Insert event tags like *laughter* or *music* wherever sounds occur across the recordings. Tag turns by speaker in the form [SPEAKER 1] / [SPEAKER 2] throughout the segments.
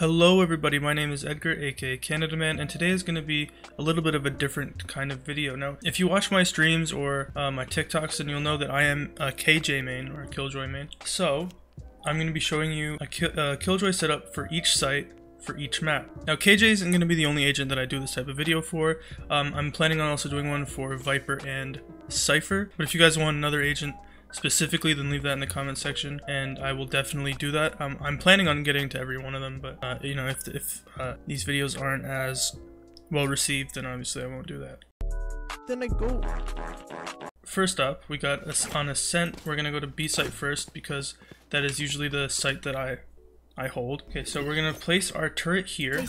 [SPEAKER 1] Hello everybody, my name is Edgar aka Canada Man and today is going to be a little bit of a different kind of video. Now if you watch my streams or uh, my TikToks then you'll know that I am a KJ main or a Killjoy main. So I'm going to be showing you a, a Killjoy setup for each site for each map. Now KJ isn't going to be the only agent that I do this type of video for. Um, I'm planning on also doing one for Viper and Cypher but if you guys want another agent specifically, then leave that in the comment section, and I will definitely do that. Um, I'm planning on getting to every one of them, but uh, you know, if, if uh, these videos aren't as well received, then obviously I won't do that.
[SPEAKER 2] Then I go.
[SPEAKER 1] First up, we got a, on Ascent. We're gonna go to B site first because that is usually the site that I I hold. Okay, so we're gonna place our turret here,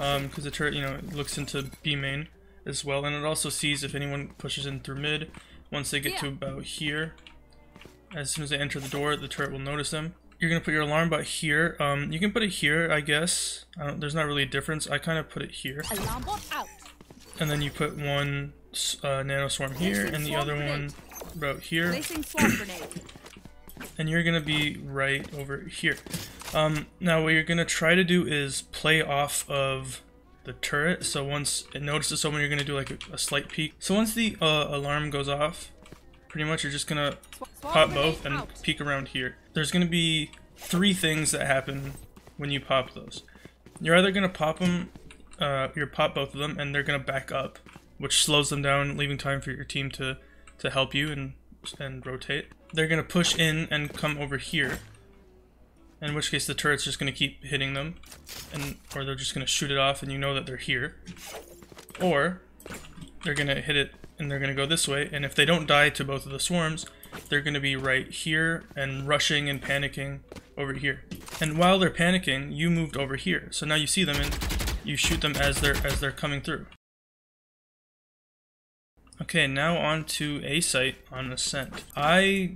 [SPEAKER 1] um, because the turret, you know, looks into B main as well, and it also sees if anyone pushes in through mid. Once they get to about here, as soon as they enter the door, the turret will notice them. You're going to put your alarm bot here. Um, you can put it here, I guess. I there's not really a difference. I kind of put it here.
[SPEAKER 3] Alarm bot out.
[SPEAKER 1] And then you put one uh, nano swarm here and the other one about here.
[SPEAKER 3] Placing swarm grenade. *clears throat*
[SPEAKER 1] And you're going to be right over here. Um, now what you're going to try to do is play off of the turret. So once it notices someone, you're going to do like a, a, slight peek. So once the uh, alarm goes off, pretty much you're just gonna pop both and peek around here. There's gonna be three things that happen when you pop those. You're either gonna pop them, uh, you pop both of them, and they're gonna back up, which slows them down, leaving time for your team to to help you and and rotate. They're gonna push in and come over here, in which case the turret's just gonna keep hitting them, and or they're just gonna shoot it off, and you know that they're here. Or they're gonna hit it and they're going to go this way. And if they don't die to both of the swarms, they're going to be right here and rushing and panicking over here. And while they're panicking, you moved over here. So now you see them and you shoot them as they're as they're coming through. Okay, now on to A site on Ascent. I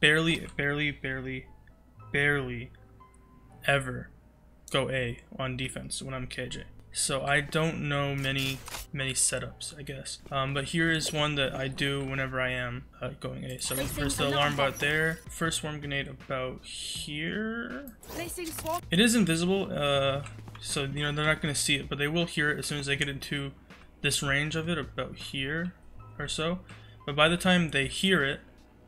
[SPEAKER 1] barely, barely, barely, barely ever go A on defense when I'm KJ. So I don't know many many setups, I guess. Um, but here is one that I do whenever I am uh, going A. So first the alarm bot there. First swarm grenade about here. It is invisible, uh, so you know they're not going to see it, but they will hear it as soon as they get into this range of it, about here or so. But by the time they hear it,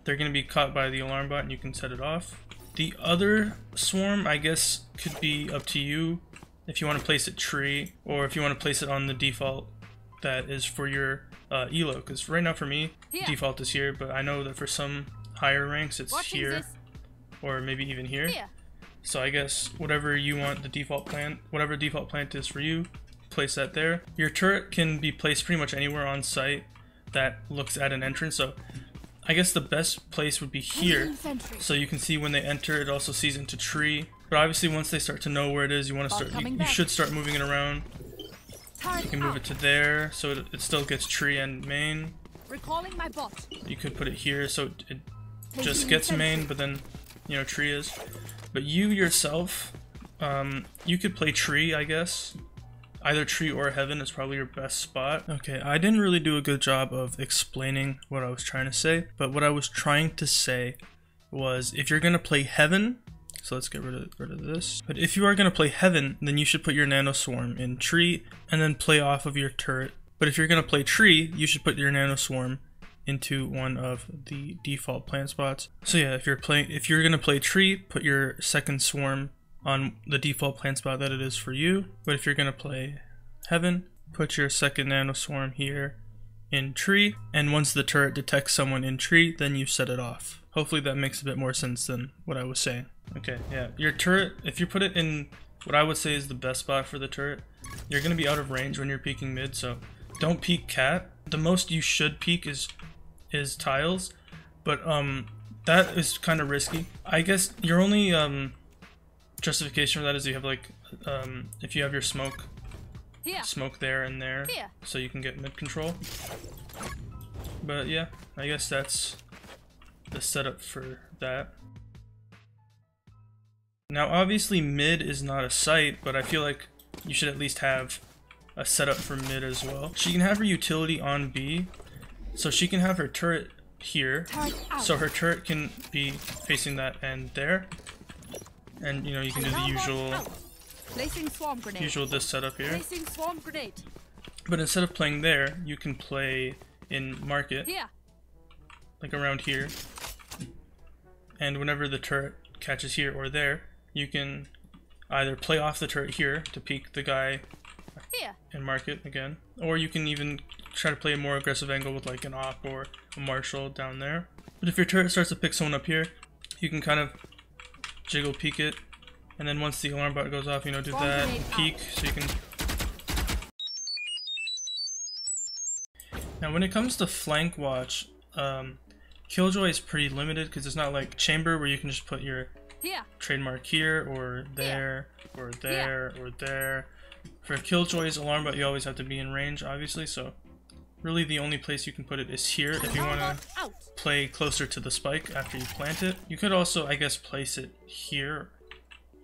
[SPEAKER 1] they're going to be caught by the alarm bot and you can set it off. The other swarm, I guess, could be up to you if you want to place it tree or if you want to place it on the default that is for your uh, elo because right now for me here. default is here but I know that for some higher ranks it's Watching here this. or maybe even here. here so I guess whatever you want the default plant whatever default plant is for you place that there your turret can be placed pretty much anywhere on site that looks at an entrance so I guess the best place would be here so you can see when they enter it also sees into tree but obviously once they start to know where it is, you want to start, you, you, should start moving it around. You can move it to there, so it, it still gets tree and main.
[SPEAKER 3] Recalling my bot.
[SPEAKER 1] You could put it here, so it just gets main, but then, you know, tree is. But you yourself, um, you could play tree, I guess. Either tree or heaven is probably your best spot. Okay, I didn't really do a good job of explaining what I was trying to say, but what I was trying to say was if you're going to play heaven, so let's get rid of, rid of this. But if you are going to play Heaven, then you should put your Nano Swarm in Tree and then play off of your turret. But if you're going to play Tree, you should put your Nano Swarm into one of the default plant spots. So yeah, if you're playing, if you're gonna play tree, put your second swarm on the default plant spot that it is for you. But if you're gonna play heaven, put your second nano swarm here in tree. And once the turret detects someone in tree, then you set it off. Hopefully that makes a bit more sense than what I was saying. Okay, yeah. Your turret, if you put it in what I would say is the best spot for the turret, you're going to be out of range when you're peeking mid, so don't peek cat. The most you should peek is is tiles, but um that is kind of risky. I guess your only um justification for that is you have like um if you have your smoke Here. smoke there and there Here. so you can get mid control. But yeah, I guess that's the setup for that. Now obviously mid is not a site, but I feel like you should at least have a setup for mid as well. She can have her utility on B, so she can have her turret here, so her turret can be facing that end there. And you know, you can do the usual
[SPEAKER 3] Placing swarm grenade.
[SPEAKER 1] Usual this setup here.
[SPEAKER 3] Placing swarm grenade.
[SPEAKER 1] But instead of playing there, you can play in market,
[SPEAKER 3] Here.
[SPEAKER 1] like around here. And whenever the turret catches here or there, you can either play off the turret here to peek the guy
[SPEAKER 3] Here.
[SPEAKER 1] in market again, or you can even try to play a more aggressive angle with like an op or a marshal down there. But if your turret starts to pick someone up here, you can kind of jiggle peek it, and then once the alarm bot goes off, you know, do that peek, so you can. Now, when it comes to flank watch, um, Killjoy is pretty limited because it's not like Chamber where you can just put your trademark here or there or there or there. For Killjoy's alarm bot, you always have to be in range, obviously, so really the only place you can put it is here if you want to play closer to the spike after you plant it. You could also, I guess, place it here,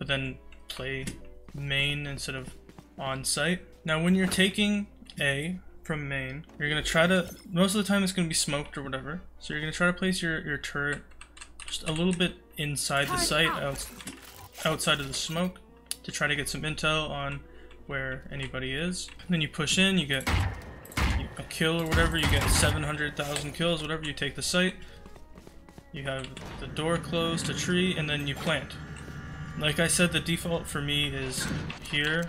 [SPEAKER 1] but then play main instead of on site. Now, when you're taking A from main, you're gonna try to. Most of the time, it's gonna be smoked or whatever. So you're gonna try to place your your turret just a little bit inside the site,
[SPEAKER 3] out.
[SPEAKER 1] out, outside of the smoke, to try to get some intel on where anybody is. And then you push in, you get a kill or whatever, you get 700,000 kills, whatever, you take the site, you have the door closed, a tree, and then you plant. Like I said, the default for me is here.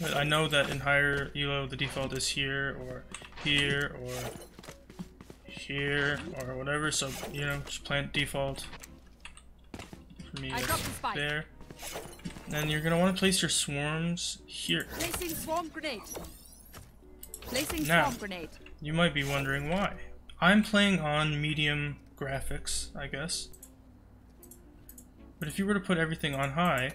[SPEAKER 1] But I know that in higher elo the default is here or here or here or whatever, so you know, just plant default. For me,
[SPEAKER 3] the
[SPEAKER 1] there. Then you're gonna want to place your swarms here.
[SPEAKER 3] Placing swarm grenade. Placing
[SPEAKER 1] Now.
[SPEAKER 3] swarm grenade.
[SPEAKER 1] You might be wondering why. I'm playing on medium graphics, I guess. But if you were to put everything on high,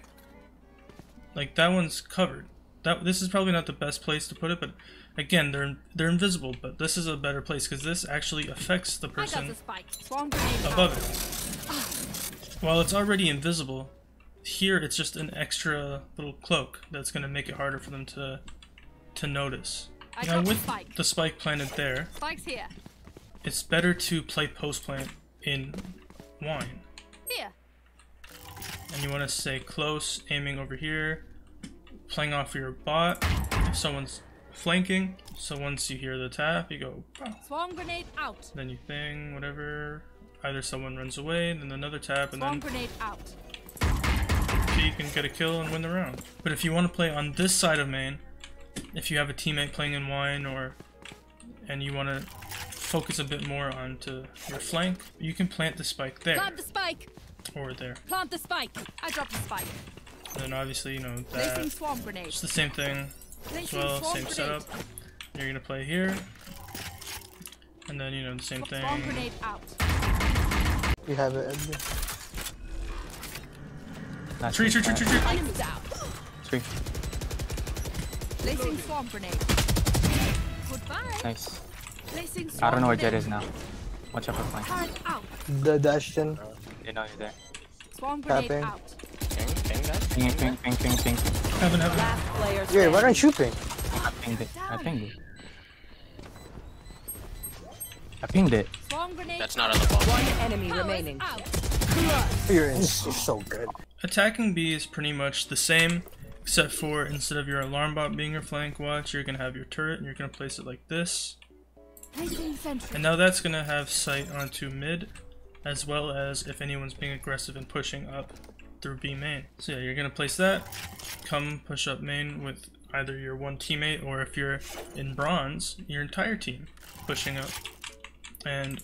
[SPEAKER 1] like that one's covered. That this is probably not the best place to put it, but again, they're they're invisible. But this is a better place because this actually affects the person
[SPEAKER 3] the spike. Swarm grenade out.
[SPEAKER 1] above it. Ah. While it's already invisible, here it's just an extra little cloak that's going to make it harder for them to to notice.
[SPEAKER 3] I
[SPEAKER 1] now with
[SPEAKER 3] spike.
[SPEAKER 1] the spike planted there,
[SPEAKER 3] Spike's here.
[SPEAKER 1] it's better to play post plant in wine. And you want to stay close, aiming over here, playing off your bot if someone's flanking. So once you hear the tap, you go, "Pow."
[SPEAKER 3] Swarm grenade out.
[SPEAKER 1] then you thing, whatever. Either someone runs away, then another tap, and
[SPEAKER 3] Swarm
[SPEAKER 1] then
[SPEAKER 3] grenade out.
[SPEAKER 1] peek and get a kill and win the round. But if you want to play on this side of main, if you have a teammate playing in wine or and you want to focus a bit more onto your flank, you can plant the spike there
[SPEAKER 3] Plant the spike.
[SPEAKER 1] Or there.
[SPEAKER 3] Plant the spike. I dropped the spike.
[SPEAKER 1] And then obviously, you know,
[SPEAKER 3] Placing
[SPEAKER 1] that
[SPEAKER 3] swarm grenade.
[SPEAKER 1] it's the same thing as well,
[SPEAKER 3] swarm
[SPEAKER 1] same
[SPEAKER 3] grenade.
[SPEAKER 1] setup. You're gonna play here. And then, you know, the same
[SPEAKER 3] Swarm
[SPEAKER 1] thing.
[SPEAKER 3] grenade out.
[SPEAKER 2] You have it. Edgar.
[SPEAKER 1] Tree, tree, tree, tree, tree.
[SPEAKER 3] Enemy down.
[SPEAKER 4] Tree.
[SPEAKER 3] Placing swarm grenade. Goodbye.
[SPEAKER 4] Nice.
[SPEAKER 3] Placing
[SPEAKER 4] I don't know where Jet is now. Watch out for flank.
[SPEAKER 3] Turret out.
[SPEAKER 2] The Dashin.
[SPEAKER 4] They know you're there.
[SPEAKER 3] Swarm grenade
[SPEAKER 2] Tapping.
[SPEAKER 3] out.
[SPEAKER 4] Ping, ping, ping, ping, ping.
[SPEAKER 1] Heaven, heaven.
[SPEAKER 3] Last player
[SPEAKER 2] Yeah, why don't you ping?
[SPEAKER 4] I pinged it. I pinged it. I pinged it.
[SPEAKER 3] Swarm grenade
[SPEAKER 5] That's not on the ball.
[SPEAKER 3] One enemy remaining. Out.
[SPEAKER 2] You're, in, you're so good.
[SPEAKER 1] Attacking B is pretty much the same, except for instead of your alarm bot being your flank watch, you're gonna have your turret and you're gonna place it like this. And now that's gonna have sight onto mid, as well as if anyone's being aggressive and pushing up through B main. So yeah, you're gonna place that, come push up main with either your one teammate or if you're in bronze, your entire team pushing up. And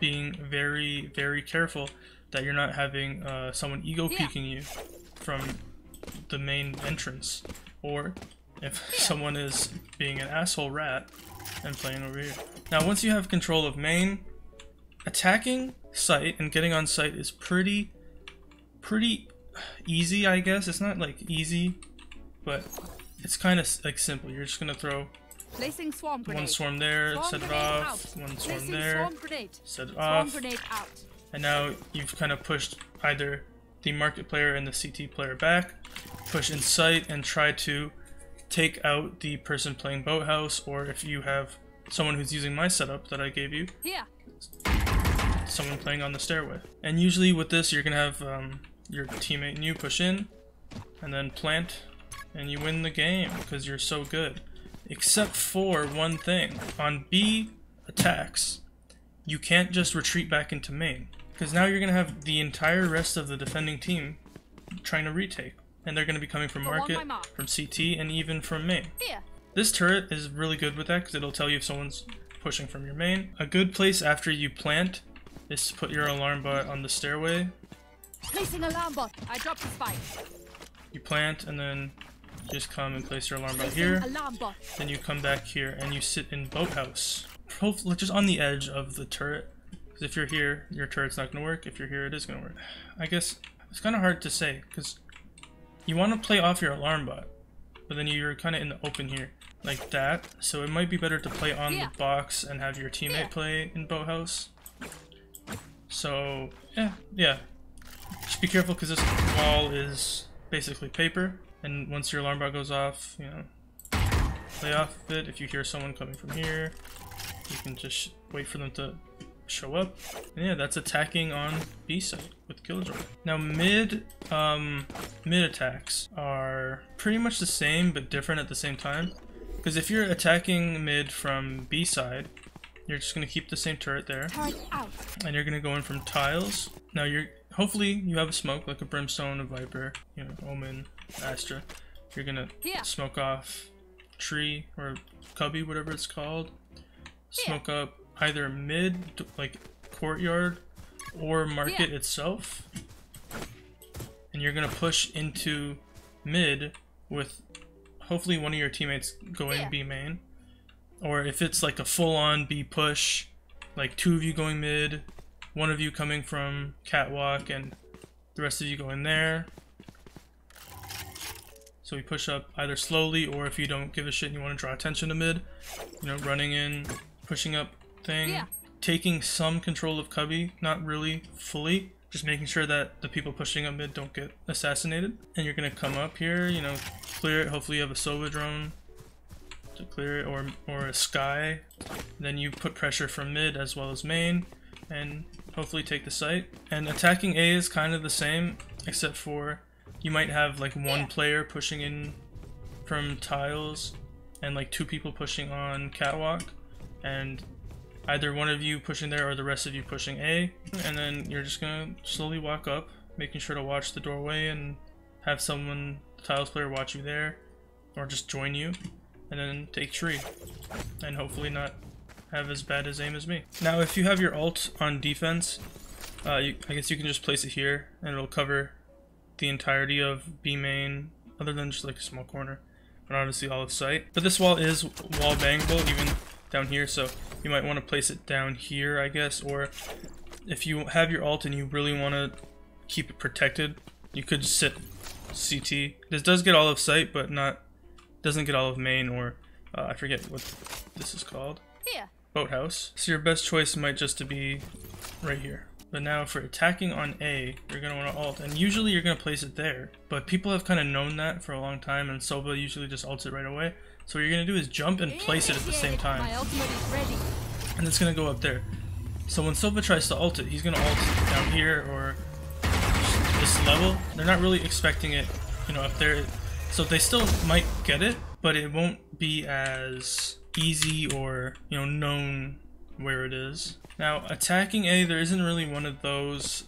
[SPEAKER 1] being very, very careful that you're not having uh, someone ego
[SPEAKER 3] Yeah.
[SPEAKER 1] peeking you from the main entrance. Or if *laughs* someone is being an asshole rat and playing over here. Now, once you have control of main, attacking site and getting on site is pretty, pretty easy, I guess. It's not like easy, but it's kind of like simple. You're just gonna throw
[SPEAKER 3] Placing swarm grenade.
[SPEAKER 1] one swarm there,
[SPEAKER 3] Swarm
[SPEAKER 1] set it off,
[SPEAKER 3] out.
[SPEAKER 1] one swarm
[SPEAKER 3] Placing
[SPEAKER 1] there,
[SPEAKER 3] Swarm grenade.
[SPEAKER 1] set it
[SPEAKER 3] Swarm
[SPEAKER 1] off,
[SPEAKER 3] grenade out.
[SPEAKER 1] and now you've kind of pushed either the market player and the CT player back, push in sight, and try to take out the person playing boathouse, or if you have someone who's using my setup that I gave you,
[SPEAKER 3] Here.
[SPEAKER 1] Someone playing on the stairway. And usually with this, you're gonna have um, your teammate and you push in, and then plant, and you win the game because you're so good. Except for one thing. On B attacks, you can't just retreat back into main. Because now you're going to have the entire rest of the defending team trying to retake. And they're going to be coming from market,
[SPEAKER 3] mark.
[SPEAKER 1] from CT, and even from main. This turret is really good with that because it'll tell you if someone's pushing from your main. A good place after you plant is to put your alarm bot on the stairway.
[SPEAKER 3] Placing alarm bot. I dropped the spike.
[SPEAKER 1] You plant and then just come and place your alarm bot here.
[SPEAKER 3] alarm bot.
[SPEAKER 1] Then you come back here and you sit in boathouse. Hopefully just on the edge of the turret. Because if you're here, your turret's not going to work. If you're here, it is going to work. I guess it's kind of hard to say because you want to play off your alarm bot. But then you're kind of in the open here. Like that. So it might be better to play on the box and have your teammate play in boathouse. So, yeah, yeah. Just be careful because this wall is basically paper. And once your alarm bot goes off, you know, play off of it. If you hear someone coming from here, you can just wait for them to show up. And yeah, that's attacking on B site with Killjoy. Now mid, um, mid attacks are pretty much the same but different at the same time. Because if you're attacking mid from B side, you're just gonna keep the same turret there and you're gonna go in from tiles. Now you're hopefully you have a smoke like a brimstone, a viper, you know, omen, astra. You're gonna smoke off tree or cubby, whatever it's called. Smoke up either mid, like courtyard, or market
[SPEAKER 3] Yeah.
[SPEAKER 1] itself. And you're gonna push into mid with hopefully one of your teammates going. B main. Or if it's like a full on B push, like two of you going mid, one of you coming from catwalk, and the rest of you going there. So we push up either slowly or if you don't give a shit and you want to draw attention to mid, you know, running in, pushing up thing,
[SPEAKER 3] Yeah.
[SPEAKER 1] taking some control of Cubby, not really fully, just making sure that the people pushing up mid don't get assassinated. And you're gonna come up here, you know, clear it. Hopefully you have a Sova drone to clear it or or a Skye. Then you put pressure from mid as well as main and hopefully take the site. And attacking A is kind of the same except for you might have like one player pushing in from tiles and like two people pushing on catwalk and either one of you pushing there or the rest of you pushing A and then you're just gonna slowly walk up making sure to watch the doorway and have someone the tiles player watch you there or just join you and then take tree and hopefully not have as bad as aim as me. Now if you have your alt on defense uh, you, I guess you can just place it here and it'll cover the entirety of B main other than just like a small corner but obviously all of sight. But this wall is wall bangable even down here so you might want to place it down here I guess or if you have your alt and you really want to keep it protected you could sit CT. This does get all of sight but not doesn't get all of main or uh, I forget what this is called
[SPEAKER 3] Here.
[SPEAKER 1] boathouse. So your best choice might just to be right here. But now for attacking on A, you're going to want to alt. And usually you're going to place it there. But people have kind of known that for a long time and Sova usually just alts it right away. So what you're going to do is jump and place it at the same time.
[SPEAKER 3] My ultimate is ready.
[SPEAKER 1] And it's going to go up there. So when Sova tries to alt it, he's going to alt down here or this level. They're not really expecting it, you know, up there. So they still might get it, but it won't be as easy or, you know, known where it is. Now, attacking A, there isn't really one of those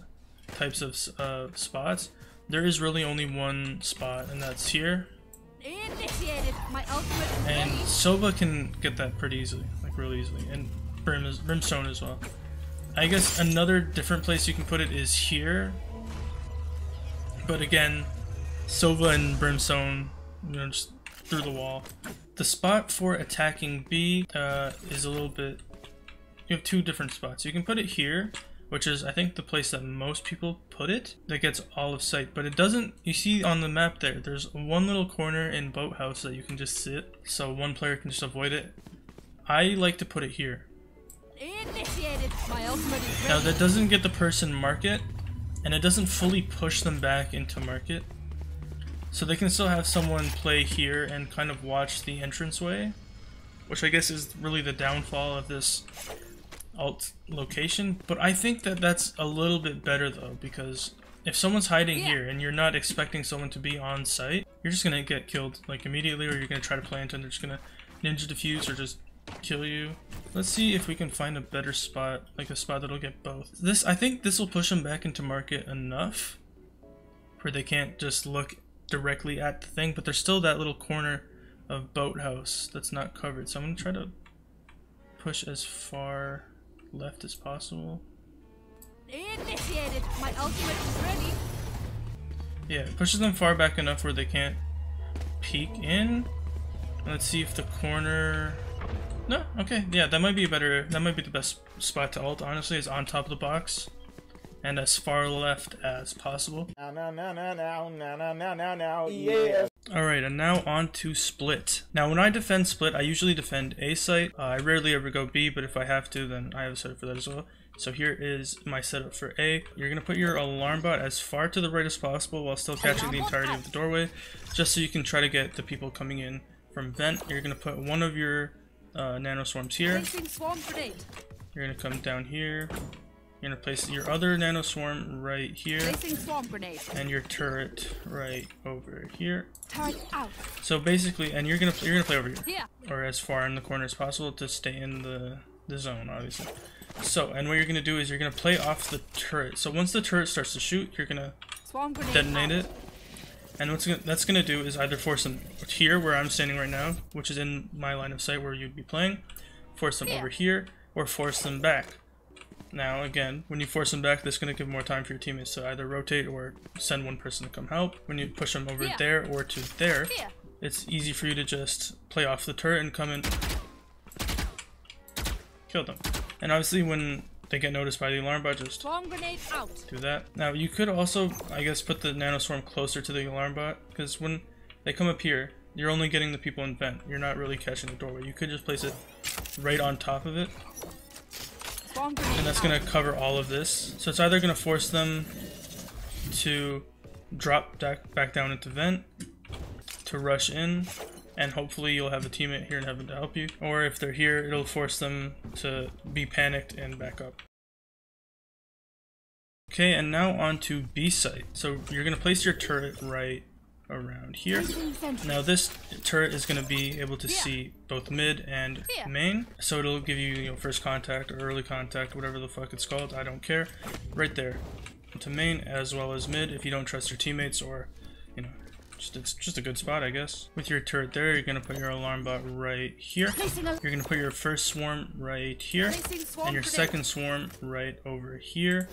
[SPEAKER 1] types of uh, spots. There is really only one spot, and that's here.
[SPEAKER 3] Initiated. My ultimate
[SPEAKER 1] And. Sova can get that pretty easily, like really easily, and Brim is, Brimstone as well. I guess another different place you can put it is here. But again, Sova and Brimstone, you know, just through the wall. The spot for attacking B uh, is a little bit. You have two different spots. You can put it here, which is I think the place that most people put it. That gets all of sight, but it doesn't. You see on the map there, there's one little corner in Boathouse that you can just sit, so one player can just avoid it. I like to put it here.
[SPEAKER 3] Initiated. My ultimate
[SPEAKER 1] Now that doesn't get the person market, and it doesn't fully push them back into market. So they can still have someone play here and kind of watch the entranceway, which I guess is really the downfall of this alt location. But I think that that's a little bit better though, because if someone's hiding
[SPEAKER 3] Yeah.
[SPEAKER 1] here and you're not expecting someone to be on site, you're just gonna get killed like immediately, or you're gonna try to plant and they're just gonna ninja defuse or just kill you. Let's see if we can find a better spot, like a spot that'll get both. This, I think, this will push them back into market enough, where they can't just look directly at the thing, but there's still that little corner of boathouse that's not covered. So I'm gonna try to push as far left as possible.
[SPEAKER 3] Initiated. My ultimate is ready.
[SPEAKER 1] Yeah, it pushes them far back enough where they can't peek in. Let's see if the corner. No, okay, yeah, that might be a better. That might be the best spot to ult. Honestly, is on top of the box, and as far left as possible.
[SPEAKER 5] Now, now, now, now, now, now, now, now, now, now, yeah.
[SPEAKER 1] Alright, and now on to split. Now, when I defend split, I usually defend A site. Uh, I rarely ever go B, but if I have to, then I have a setup for that as well. So here is my setup for A. You're going to put your alarm bot as far to the right as possible while still catching the entirety of the doorway, just so you can try to get the people coming in from vent. You're going to put one of your uh, nano swarms here.
[SPEAKER 3] Placing swarm grenade.
[SPEAKER 1] You're going to come down here. You're to place your other nano swarm right here.
[SPEAKER 3] Placing swarm grenade.
[SPEAKER 1] And your turret right over here.
[SPEAKER 3] Turret out.
[SPEAKER 1] So basically, and you're gonna you're gonna play over here,
[SPEAKER 3] Here.
[SPEAKER 1] or as far in the corner as possible to stay in the the zone, obviously. So, and what you're gonna do is you're gonna play off the turret. So once the turret starts to shoot, you're gonna detonate
[SPEAKER 3] out.
[SPEAKER 1] it, and what's gonna, that's gonna do is either force them here where I'm standing right now, which is in my line of sight where you'd be playing, force them
[SPEAKER 3] Yeah.
[SPEAKER 1] over here, or force them back. Now, again, when you force them back, that's going to give more time for your teammates to either rotate or send one person to come help. When you push them over
[SPEAKER 3] Yeah.
[SPEAKER 1] there or to there,
[SPEAKER 3] Here.
[SPEAKER 1] it's easy for you to just play off the turret and come in, kill them. And obviously, when they get noticed by the alarm bot, just
[SPEAKER 3] Swarm grenade out.
[SPEAKER 1] do that. Now, you could also, I guess, put the nanoswarm closer to the alarm bot, because when they come up here, you're only getting the people in vent. You're not really catching the doorway. You could just place it right on top of it, and that's going to cover all of this. So it's either going to force them to drop back, down into vent, to rush in, and hopefully you'll have a teammate here in heaven to help you. Or if they're here, it'll force them to be panicked and back up. Okay, and now on to B site. So you're going to place your turret right around here. Now this turret is going to be able to see both mid and main, so it'll give you, you know, first contact or early contact, whatever the fuck it's called. I don't care. Right there, to main as well as mid. If you don't trust your teammates or, you know, just it's just a good spot, I guess. With your turret there, you're gonna put your alarm bot right here. You're gonna put your first swarm right here, and your second swarm right over here.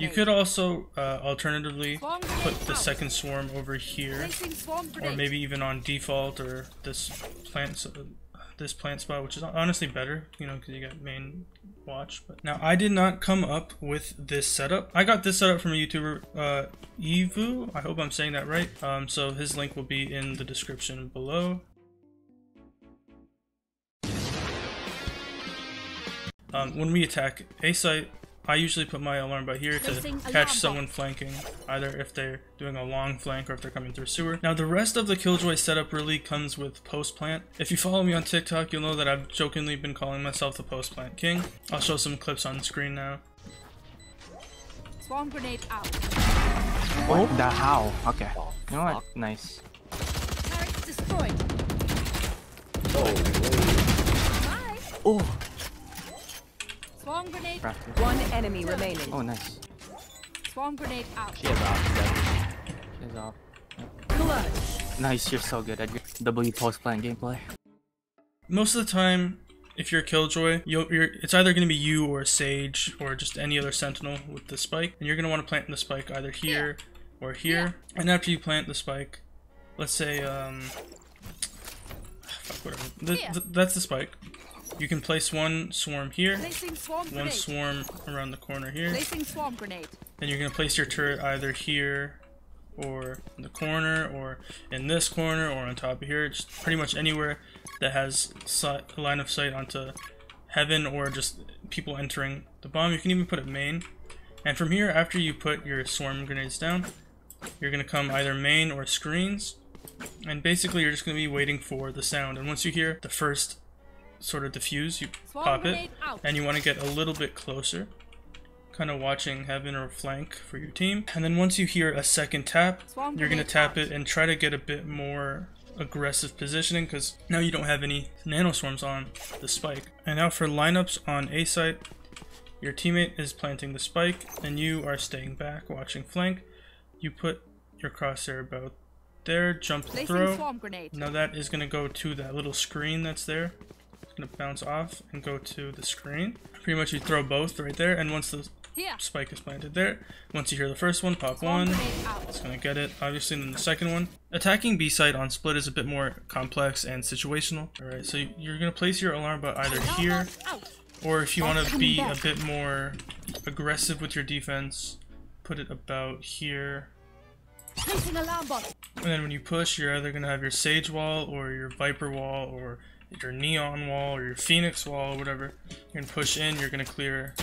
[SPEAKER 1] You could also, uh, alternatively, put the second swarm over here or maybe even on default or this plant s- this plant spot which is honestly better you know because you got main watch. But now i did not come up with this setup. I got this setup from a youtuber uh evu. I hope i'm saying that right. Um so his link will be in the description below. Um, when we attack a site I usually put my alarm bot here to catch someone flanking, either if they're doing a long flank or if they're coming through sewer. Now the rest of the Killjoy setup really comes with post plant. If you follow me on TikTok, you'll know that I've jokingly been calling myself the post plant king. I'll show some clips on screen now.
[SPEAKER 3] Swarm grenade out.
[SPEAKER 4] What the how? Okay. You know what? Nice.
[SPEAKER 3] Turrets destroyed. Oh, Bye.
[SPEAKER 4] Oh,
[SPEAKER 3] Swarm grenade.
[SPEAKER 4] practice.
[SPEAKER 6] One enemy remaining.
[SPEAKER 4] Oh, nice.
[SPEAKER 3] Swarm grenade out.
[SPEAKER 4] She is off. She is off.
[SPEAKER 6] Clutch.
[SPEAKER 4] Nice, you're so good at your W post plant gameplay.
[SPEAKER 1] Most of the time, if you're a Killjoy, you'll, you're, it's either going to be you or a Sage or just any other Sentinel with the spike, and you're going to want to plant the spike either here or here. And after you plant the spike, let's say, um, *sighs* fuck, whatever. Th-
[SPEAKER 3] Here.
[SPEAKER 1] th- that's the spike. You can place one swarm here,
[SPEAKER 3] swarm
[SPEAKER 1] one
[SPEAKER 3] grenade.
[SPEAKER 1] swarm around the corner here.
[SPEAKER 3] Placing swarm grenade.
[SPEAKER 1] Then you're gonna place your turret either here or in the corner or in this corner or on top of here. It's pretty much anywhere that has a line of sight onto heaven or just people entering the bomb. You can even put it main. And from here, after you put your swarm grenades down, you're gonna come either main or screens. And basically, you're just gonna be waiting for the sound. And once you hear the first sort of defuse, you pop it
[SPEAKER 3] out.
[SPEAKER 1] and you want to get a little bit closer kind of watching heaven or flank for your team. And then once you hear a second tap, you're gonna tap
[SPEAKER 3] out.
[SPEAKER 1] it and try to get a bit more aggressive positioning because now you don't have any nano swarms on the spike. And now for lineups on A site, your teammate is planting the spike and you are staying back watching flank. You put your crosshair about there, jump
[SPEAKER 3] Placing
[SPEAKER 1] throw. Now that is going to go to that little screen that's there. Going to bounce off and go to the screen. Pretty much you throw both right there and once the spike is planted there, once you hear the first one, pop one. It's gonna get it, obviously, and then the second one. Attacking B site on split is a bit more complex and situational. Alright, so you're gonna place your alarm bot either here, or if you want to be a bit more aggressive with your defense, put it about here.
[SPEAKER 3] Placing alarm bot.
[SPEAKER 1] And then when you push, you're either gonna have your Sage wall, or your Viper wall, or your Neon wall, or your Phoenix wall, or whatever. You're gonna push in, you're gonna clear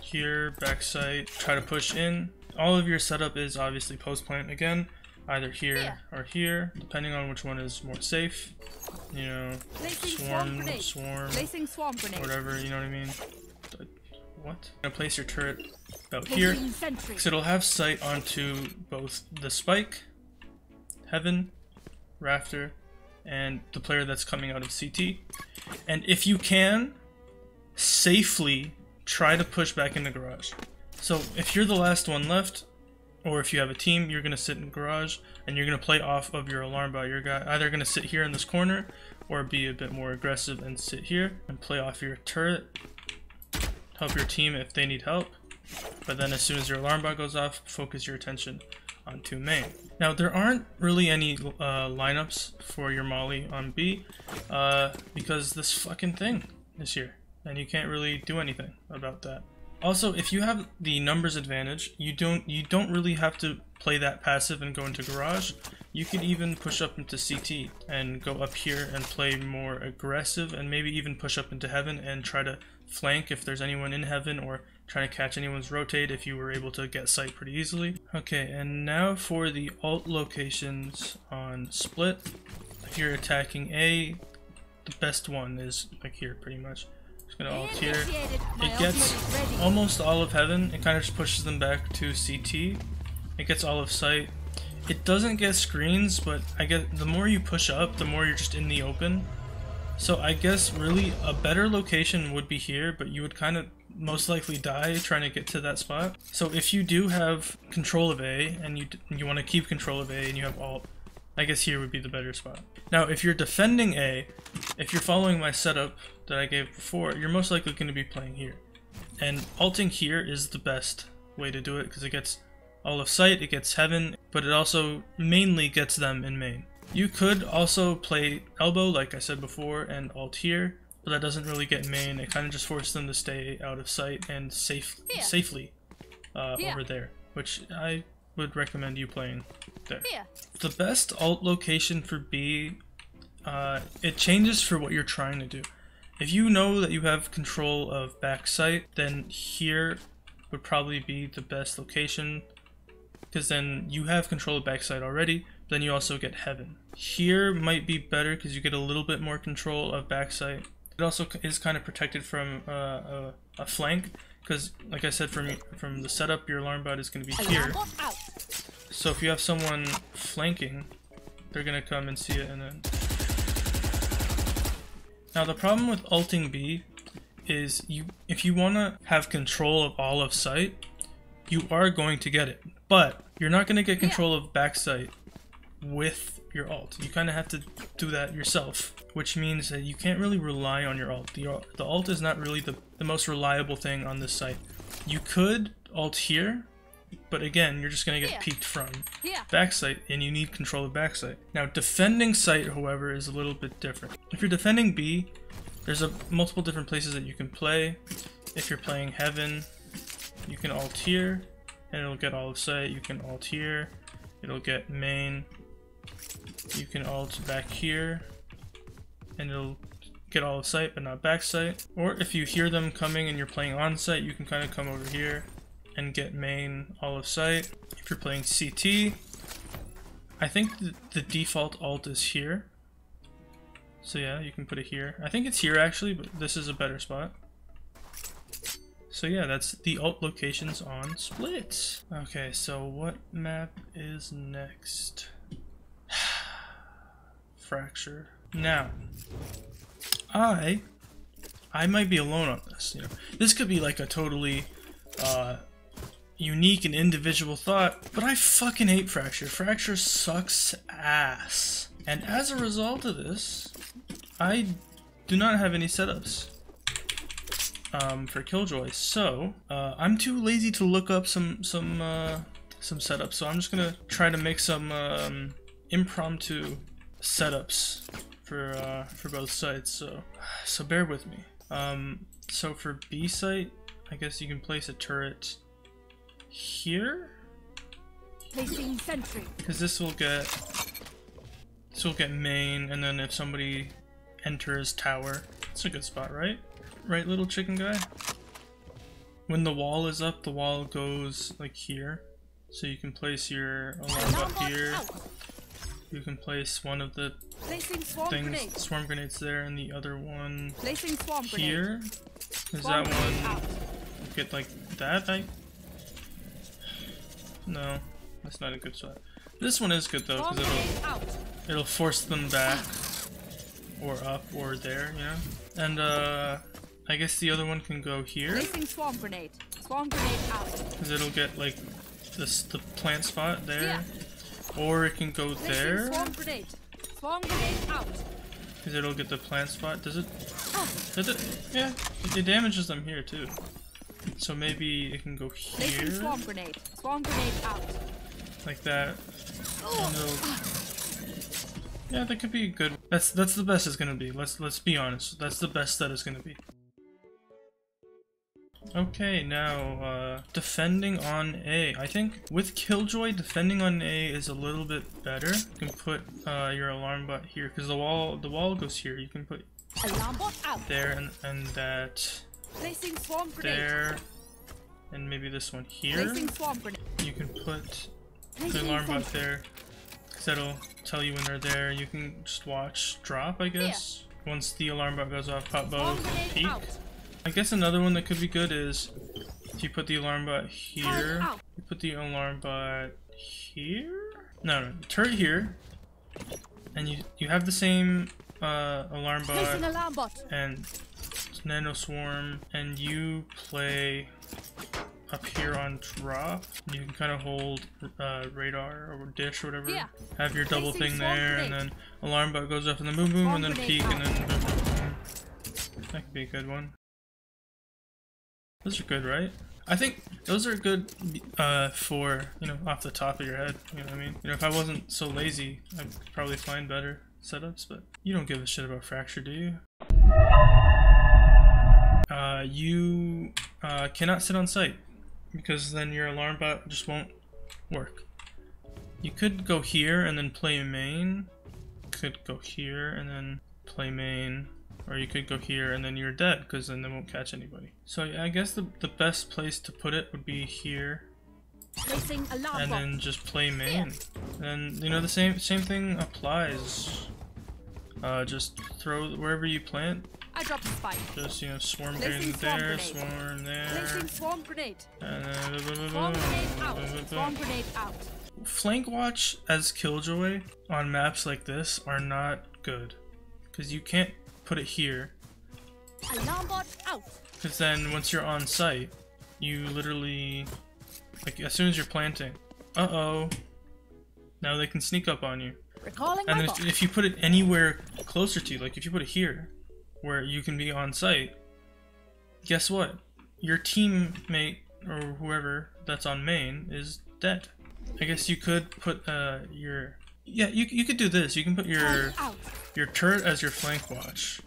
[SPEAKER 1] here, back site, try to push in. All of your setup is obviously post plant again, either here or here, depending on which one is more safe. You know,
[SPEAKER 3] Placing swarm
[SPEAKER 1] swarm,
[SPEAKER 3] Placing swarm grenade.
[SPEAKER 1] whatever, you know what I mean? What? You're gonna place your turret about here. Because it'll have sight onto both the spike, heaven, rafter, and the player that's coming out of CT. And if you can, safely try to push back in the garage. So if you're the last one left, or if you have a team, you're gonna sit in garage and you're gonna play off of your alarm bot. You're guy either gonna sit here in this corner or be a bit more aggressive and sit here and play off your turret. Help your team if they need help. But then as soon as your alarm bot goes off, focus your attention onto main. Now there aren't really any uh, lineups for your Molly on B uh, because this fucking thing is here and you can't really do anything about that. Also, if you have the numbers advantage, you don't you don't really have to play that passive and go into garage. You could even push up into CT and go up here and play more aggressive and maybe even push up into heaven and try to flank if there's anyone in heaven or trying to catch anyone's rotate if you were able to get sight pretty easily. Okay, and now for the alt locations on split. If you're attacking A, the best one is like here pretty much. Just gonna alt here. It gets
[SPEAKER 3] ultimate is ready.
[SPEAKER 1] almost all of heaven. It kind of just pushes them back to CT. It gets all of sight. It doesn't get screens, but I get the more you push up, the more you're just in the open. So I guess really a better location would be here, but you would kind of most likely die trying to get to that spot. So if you do have control of A and you you want to keep control of A and you have alt, I guess here would be the better spot. Now, if you're defending A, if you're following my setup that I gave before, you're most likely going to be playing here. And alting here is the best way to do it because it gets all of sight, it gets heaven, but it also mainly gets them in main. You could also play elbow, like I said before, and alt here, but that doesn't really get main. It kind of just forces them to stay out of sight and safe safely uh, over there, which I would recommend you playing there.
[SPEAKER 3] Here.
[SPEAKER 1] The best alt location for B, uh, it changes for what you're trying to do. If you know that you have control of backside, then here would probably be the best location because then you have control of backside already. Then you also get heaven. Here might be better because you get a little bit more control of backside. It also is kind of protected from uh, a, a flank because, like I said, from from the setup, your alarm bot is going to be here.
[SPEAKER 3] Alarm bot out.
[SPEAKER 1] So if you have someone flanking, they're gonna come and see it and then. Now the problem with ulting B is you if you wanna have control of all of sight, you are going to get it. But you're not gonna get control of back sight with your alt. You kinda have to do that yourself. Which means that you can't really rely on your alt. The, the alt is not really the, the most reliable thing on this site. You could alt here, but again, you're just gonna get
[SPEAKER 3] Here.
[SPEAKER 1] peeked from
[SPEAKER 3] Here.
[SPEAKER 1] backside and you need control of backside. Now defending site however is a little bit different. If you're defending B, there's a multiple different places that you can play. If you're playing heaven, you can alt here and it'll get all of sight. You can alt here, it'll get main. You can alt back here and it'll get all of sight but not back sight. Or if you hear them coming and you're playing on site, you can kind of come over here and get main all of sight. If you're playing CT, I think the, the default alt is here. So yeah, you can put it here. I think it's here actually, but this is a better spot. So yeah, that's the alt locations on Split. Okay, so what map is next? Fracture. Now, I, I might be alone on this. You know, this could be like a totally, uh, unique and individual thought, but I fucking hate Fracture. Fracture sucks ass. And as a result of this, I do not have any setups um, for Killjoy. So uh, I'm too lazy to look up some some uh, some setups. So I'm just gonna try to make some um, impromptu setups for uh, for both sites. So so bear with me. Um, so for B site, I guess you can place a turret here
[SPEAKER 3] Placing sentry.
[SPEAKER 1] because this will get this will get main, and then if somebody enters tower, it's a good spot, right? Right, little chicken guy. When the wall is up, the wall goes like here, so you can place your alarm bot here.
[SPEAKER 3] out.
[SPEAKER 1] You can place one of the
[SPEAKER 3] Placing swarm
[SPEAKER 1] things,
[SPEAKER 3] grenade.
[SPEAKER 1] swarm grenades there, and the other one
[SPEAKER 3] Placing swarm
[SPEAKER 1] here. Is that one
[SPEAKER 3] out.
[SPEAKER 1] get like that? I no, that's not a good shot. This one is good though, because it'll
[SPEAKER 3] out.
[SPEAKER 1] it'll force them back or up or there, you know. And uh, I guess the other one can go here
[SPEAKER 3] Placing swarm grenade. Swarm grenade out.
[SPEAKER 1] because it'll get like this the plant spot there,
[SPEAKER 3] Yeah.
[SPEAKER 1] Or it can go there
[SPEAKER 3] swarm grenade. Swarm grenade out.
[SPEAKER 1] because it'll get the plant spot. Does it?
[SPEAKER 3] Ah.
[SPEAKER 1] Does it? Yeah, it damages them here too. So maybe it can go here
[SPEAKER 3] swarm grenade. Swarm grenade out.
[SPEAKER 1] like that. Yeah, that could be a good. That's that's the best it's gonna be. Let's let's be honest. That's the best that it's gonna be. Okay, now uh, defending on A. I think with Killjoy, defending on A is a little bit better. You can put uh, your alarm bot here because the wall the wall goes here. You can put
[SPEAKER 3] Alarm bot out.
[SPEAKER 1] there and and that
[SPEAKER 3] Placing swarm grenade.
[SPEAKER 1] there, and maybe this one here.
[SPEAKER 3] Placing swarm grenade.
[SPEAKER 1] You can put the alarm bot there because that'll tell you when they're there. You can just watch drop, I guess. Once the alarm bot goes off, pop both,
[SPEAKER 3] grenade
[SPEAKER 1] peek.
[SPEAKER 3] out.
[SPEAKER 1] I guess another one that could be good is if you put the alarm bot here, you put the alarm bot here. No, no, turret here, and you you have the same uh, alarm bot
[SPEAKER 3] alarm bot.
[SPEAKER 1] and nano swarm, and you play up here on drop. You can kind of hold uh, radar or dish or whatever.
[SPEAKER 3] Yeah.
[SPEAKER 1] Have your double
[SPEAKER 3] Placing
[SPEAKER 1] thing there, and then alarm bot goes off, and then boom boom,
[SPEAKER 3] Swarm
[SPEAKER 1] and then peek, and then boom boom. That could be a good one. Those are good, right? I think those are good uh, for, you know, off the top of your head. You know what I mean? You know, if I wasn't so lazy, I'd probably find better setups, but you don't give a shit about Fracture, do you? Uh, you uh, cannot sit on site because then your alarm bot just won't work. You could go here and then play main. Could go here and then play main. Or you could go here and then you're dead because then they won't catch anybody. So yeah, I guess the, the best place to put it would be here and then just play main. And you know the same same thing applies. Uh, just throw wherever you plant.
[SPEAKER 3] I dropped a spike.
[SPEAKER 1] Just you know swarm
[SPEAKER 3] Placing
[SPEAKER 1] grenade
[SPEAKER 3] swarm
[SPEAKER 1] there,
[SPEAKER 3] grenade.
[SPEAKER 1] swarm there,
[SPEAKER 3] Placing swarm grenade.
[SPEAKER 1] and then
[SPEAKER 3] Swarm grenade out. Swarm grenade out.
[SPEAKER 1] Flank watch as Killjoy on maps like this are not good because you can't put it here.
[SPEAKER 3] Alarm bot out.
[SPEAKER 1] Because then once you're on site, you literally, like as soon as you're planting, uh oh, now they can sneak up on you.
[SPEAKER 3] Recalling
[SPEAKER 1] And then if, if you put it anywhere closer to you, like if you put it here, where you can be on site, guess what? Your teammate or whoever that's on main is dead. I guess you could put uh your yeah you you could do this. You can put your your turret as your flank watch.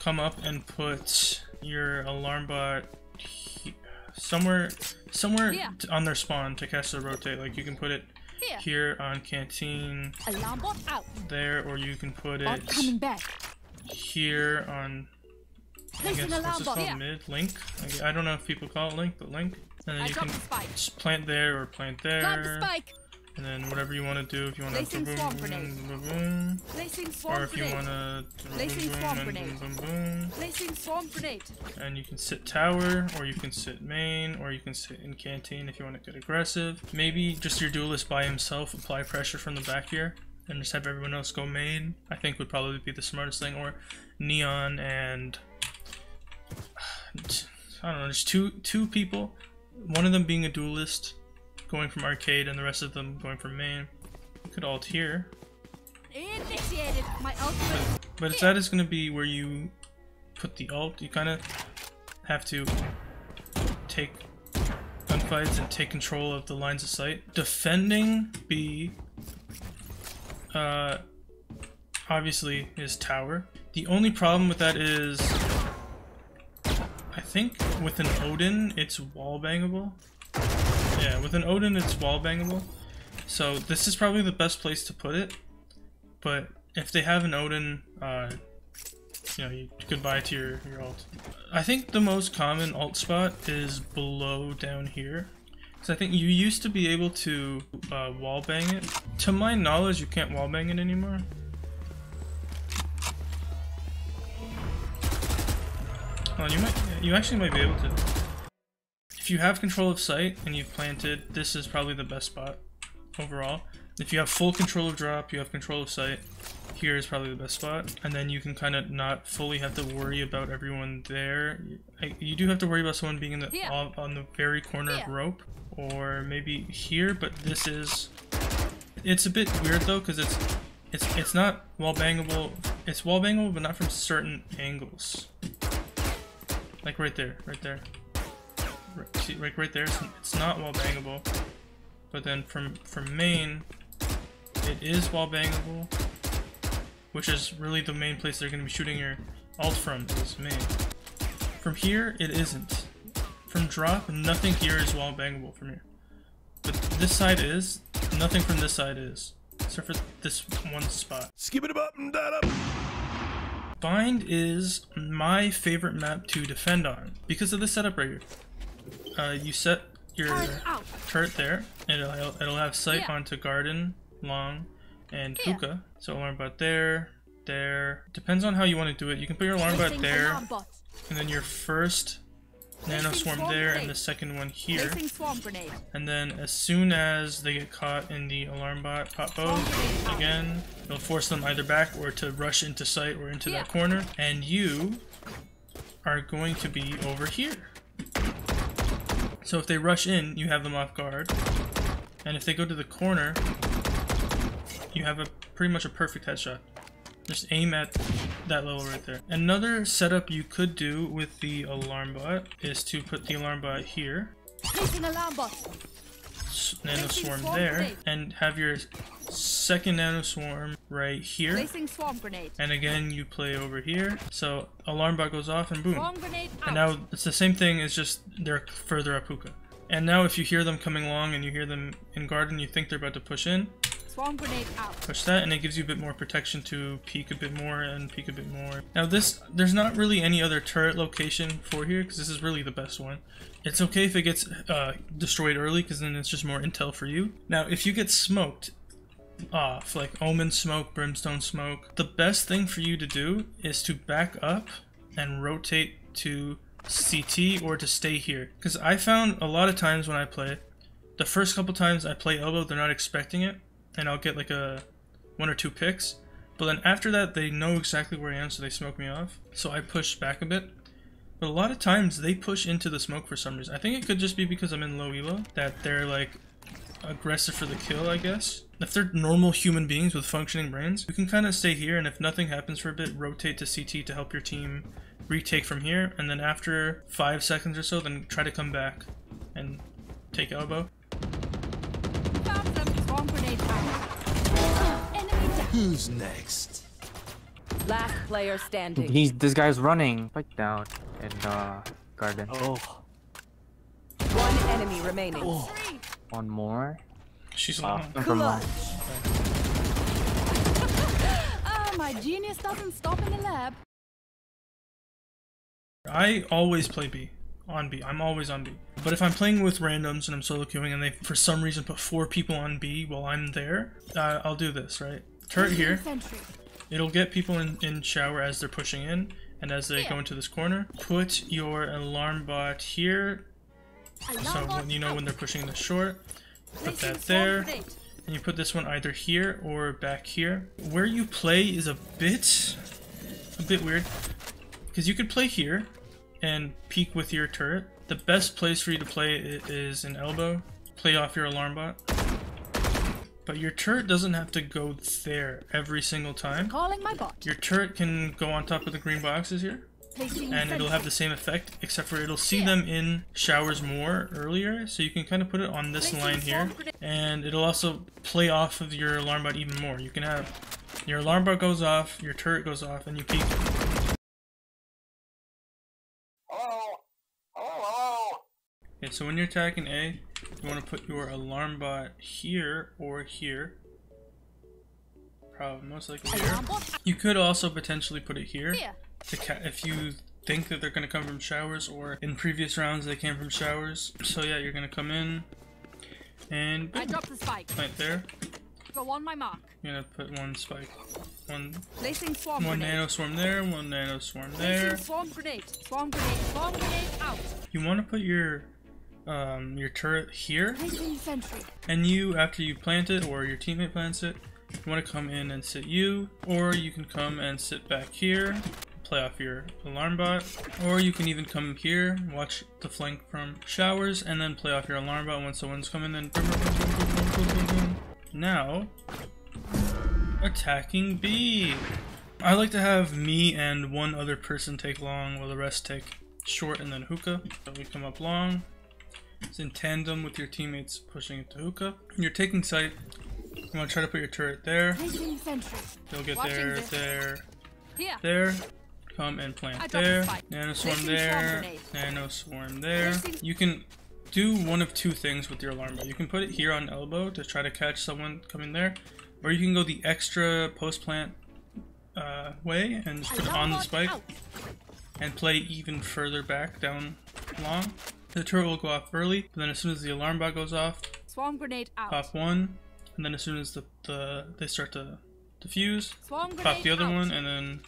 [SPEAKER 1] Come up and put your alarm bot he- somewhere somewhere
[SPEAKER 3] Yeah.
[SPEAKER 1] on their spawn to catch the rotate. Like you can put it
[SPEAKER 3] Here.
[SPEAKER 1] here on canteen
[SPEAKER 3] Alarm bot out.
[SPEAKER 1] there, or you can put
[SPEAKER 3] Bot
[SPEAKER 1] it
[SPEAKER 3] coming back.
[SPEAKER 1] here on. I guess what's this called?
[SPEAKER 3] Here.
[SPEAKER 1] Mid link. I, I don't know if people call it link, but link. And then
[SPEAKER 3] I
[SPEAKER 1] you can
[SPEAKER 3] the
[SPEAKER 1] just plant there or plant
[SPEAKER 3] Plant the
[SPEAKER 1] there. And then whatever you want to do, if you want to boom, boom, boom, boom,
[SPEAKER 3] swarm
[SPEAKER 1] or if you want to
[SPEAKER 3] Placing
[SPEAKER 1] boom,
[SPEAKER 3] swarm
[SPEAKER 1] boom,
[SPEAKER 3] grenade.
[SPEAKER 1] and boom, boom, boom.
[SPEAKER 3] Placing swarm grenade.
[SPEAKER 1] And you can sit tower, or you can sit main, or you can sit in canteen if you want to get aggressive. Maybe just your duelist by himself apply pressure from the back here, and just have everyone else go main. I think would probably be the smartest thing. Or neon and *sighs* I don't know, just two two people, one of them being a duelist, going from arcade, and the rest of them going from main. You could alt here,
[SPEAKER 3] Initiated. My ultimate.
[SPEAKER 1] but if that is going to be where you put the alt, you kind of have to take gunfights and take control of the lines of sight. Defending B, uh, obviously is tower. The only problem with that is, I think with an Odin, it's wall bangable. Yeah, with an Odin, it's wall bangable. So this is probably the best place to put it. But if they have an Odin, uh, you know, you, goodbye to your, your alt. I think the most common alt spot is below down here. Because I think you used to be able to uh, wall bang it. To my knowledge, you can't wall bang it anymore. Well, you might, you actually might be able to. If you have control of sight and you've planted, this is probably the best spot overall. If you have full control of drop, you have control of sight, here is probably the best spot. And then you can kind of not fully have to worry about everyone there. I, you do have to worry about someone being in the
[SPEAKER 3] Here.
[SPEAKER 1] on, on the very corner of
[SPEAKER 3] Here.
[SPEAKER 1] rope, or maybe here. But this is it's a bit weird though because it's it's it's not wall bangable. It's wall bangable, but not from certain angles. Like right there, right there. Right, see, like right there, it's, it's not wall bangable. But then from from main, it is wall bangable, which is really the main place they're going to be shooting your alt from is main. From here, it isn't. From drop, nothing here is wall bangable from here. But this side is, nothing from this side is. Except for this one spot.
[SPEAKER 7] Skip it up and that up.
[SPEAKER 1] Bind is my favorite map to defend on because of the setup right here. Uh, you set your
[SPEAKER 3] Turret
[SPEAKER 1] there, and it'll, it'll have sight
[SPEAKER 3] Yeah.
[SPEAKER 1] onto garden, long, and
[SPEAKER 3] Yeah.
[SPEAKER 1] hookah. So alarm bot there, there. Depends on how you want to do it. You can put your alarm bot there,
[SPEAKER 3] alarm bot.
[SPEAKER 1] and then your first nano swarm there, and the second one here.
[SPEAKER 3] Grenade.
[SPEAKER 1] And then as soon as they get caught in the alarm bot pop bow, again, it'll force them either back or to rush into sight or into that corner. And you are going to be over here. So if they rush in, you have them off guard. And if they go to the corner, you have a pretty much a perfect headshot. Just aim at that level right there. Another setup you could do with the alarm bot is to put the alarm bot here
[SPEAKER 3] alarm bot.
[SPEAKER 1] Nano swarm there and have your second nano swarm right here.
[SPEAKER 3] Placing swarm grenade.
[SPEAKER 1] and again you play over here. So alarm bot goes off and boom.
[SPEAKER 3] Swarm grenade out.
[SPEAKER 1] and now it's the same thing it's just they're further up hookah. And now if you hear them coming along and you hear them in garden you think they're about to push in.
[SPEAKER 3] Swarm grenade out.
[SPEAKER 1] push that and it gives you a bit more protection to peek a bit more and peek a bit more. Now this there's not really any other turret location for here because this is really the best one it's okay if it gets uh, destroyed early because then it's just more intel for you now if you get smoked off like omen smoke brimstone smoke the best thing for you to do is to back up and rotate to ct or to stay here because i found a lot of times when i play the first couple times i play elbow they're not expecting it and I'll get like a one or two picks. But then after that, they know exactly where I am, so they smoke me off. So I push back a bit. But a lot of times they push into the smoke for some reason. I think it could just be because I'm in low elo that they're like aggressive for the kill. I guess if they're normal human beings with functioning brains, you can kind of stay here, and if nothing happens for a bit, rotate to CT to help your team retake from here, and then after five seconds or so, then try to come back and take elbow.
[SPEAKER 3] Found them. Swarm grenade out. Enemy down.
[SPEAKER 7] Who's next?
[SPEAKER 6] Last player standing.
[SPEAKER 4] He's this guy's running right down in the garden.
[SPEAKER 2] Oh,
[SPEAKER 6] One enemy remaining.
[SPEAKER 3] Three.
[SPEAKER 4] One more.
[SPEAKER 1] She's
[SPEAKER 4] Ah,
[SPEAKER 1] long.
[SPEAKER 4] from long.
[SPEAKER 3] Ah, my genius doesn't stop in the lab.
[SPEAKER 1] I always play B. On B. I'm always on B. But if I'm playing with randoms and I'm solo queuing and they for some reason put four people on B while I'm there, uh, I'll do this, right? Turret here. It'll get people in, in shower as they're pushing in and as they go into this corner. Put your alarm bot here.
[SPEAKER 3] Alarm
[SPEAKER 1] So when you know when they're pushing the short, put that there. And you put this one either here or back here. Where you play is a bit, a bit weird. Because you could play here and peek with your turret. The best place for you to play is an elbow. Play off your alarm bot. But your turret doesn't have to go there every single time.
[SPEAKER 3] Calling my bot.
[SPEAKER 1] Your turret can go on top of the green boxes here
[SPEAKER 3] Placing
[SPEAKER 1] and it'll have the same effect except for it'll see them in showers more earlier so you can kind of put it on this line here and it'll also play off of your alarm bot even more you can have your alarm bot goes off your turret goes off and you peek okay so when you're attacking A you want to put your alarm bot here or here probably most likely here
[SPEAKER 3] Alarm bot out.
[SPEAKER 1] you could also potentially put it here to if you think that they're going to come from showers or in previous rounds they came from showers so yeah you're going to come in and
[SPEAKER 3] I
[SPEAKER 1] boom,
[SPEAKER 3] drop the spike.
[SPEAKER 1] plant there
[SPEAKER 3] Go on my mark.
[SPEAKER 1] you're going to put one spike one
[SPEAKER 3] Placing swarm
[SPEAKER 1] one
[SPEAKER 3] grenade.
[SPEAKER 1] nano swarm there one nano swarm
[SPEAKER 3] Placing
[SPEAKER 1] there
[SPEAKER 3] swarm grenade. Swarm grenade. Swarm grenade out.
[SPEAKER 1] you want to put your um, your turret here. And you after you plant it or your teammate plants it you want to come in and sit you or you can come and sit back here play off your alarm bot or you can even come here watch the flank from showers and then play off your alarm bot when someone's coming in. Now attacking B. I like to have me and one other person take long while the rest take short and then hookah. So we come up long it's in tandem with your teammates pushing it to hookah. You're taking sight. You want to try to put your turret there. You'll get there, there, there. Come and plant there. Nano swarm there. Nano swarm there. You can do one of two things with your alarm. You can put it here on elbow to try to catch someone coming there, or you can go the extra post plant uh, way and just put it on the spike and play even further back down long. The turret will go off early, but then as soon as the alarm bot goes off,
[SPEAKER 3] Swarm grenade out.
[SPEAKER 1] pop one, and then as soon as the, the they start to defuse,
[SPEAKER 3] Swarm
[SPEAKER 1] pop the other
[SPEAKER 3] out.
[SPEAKER 1] one, and then.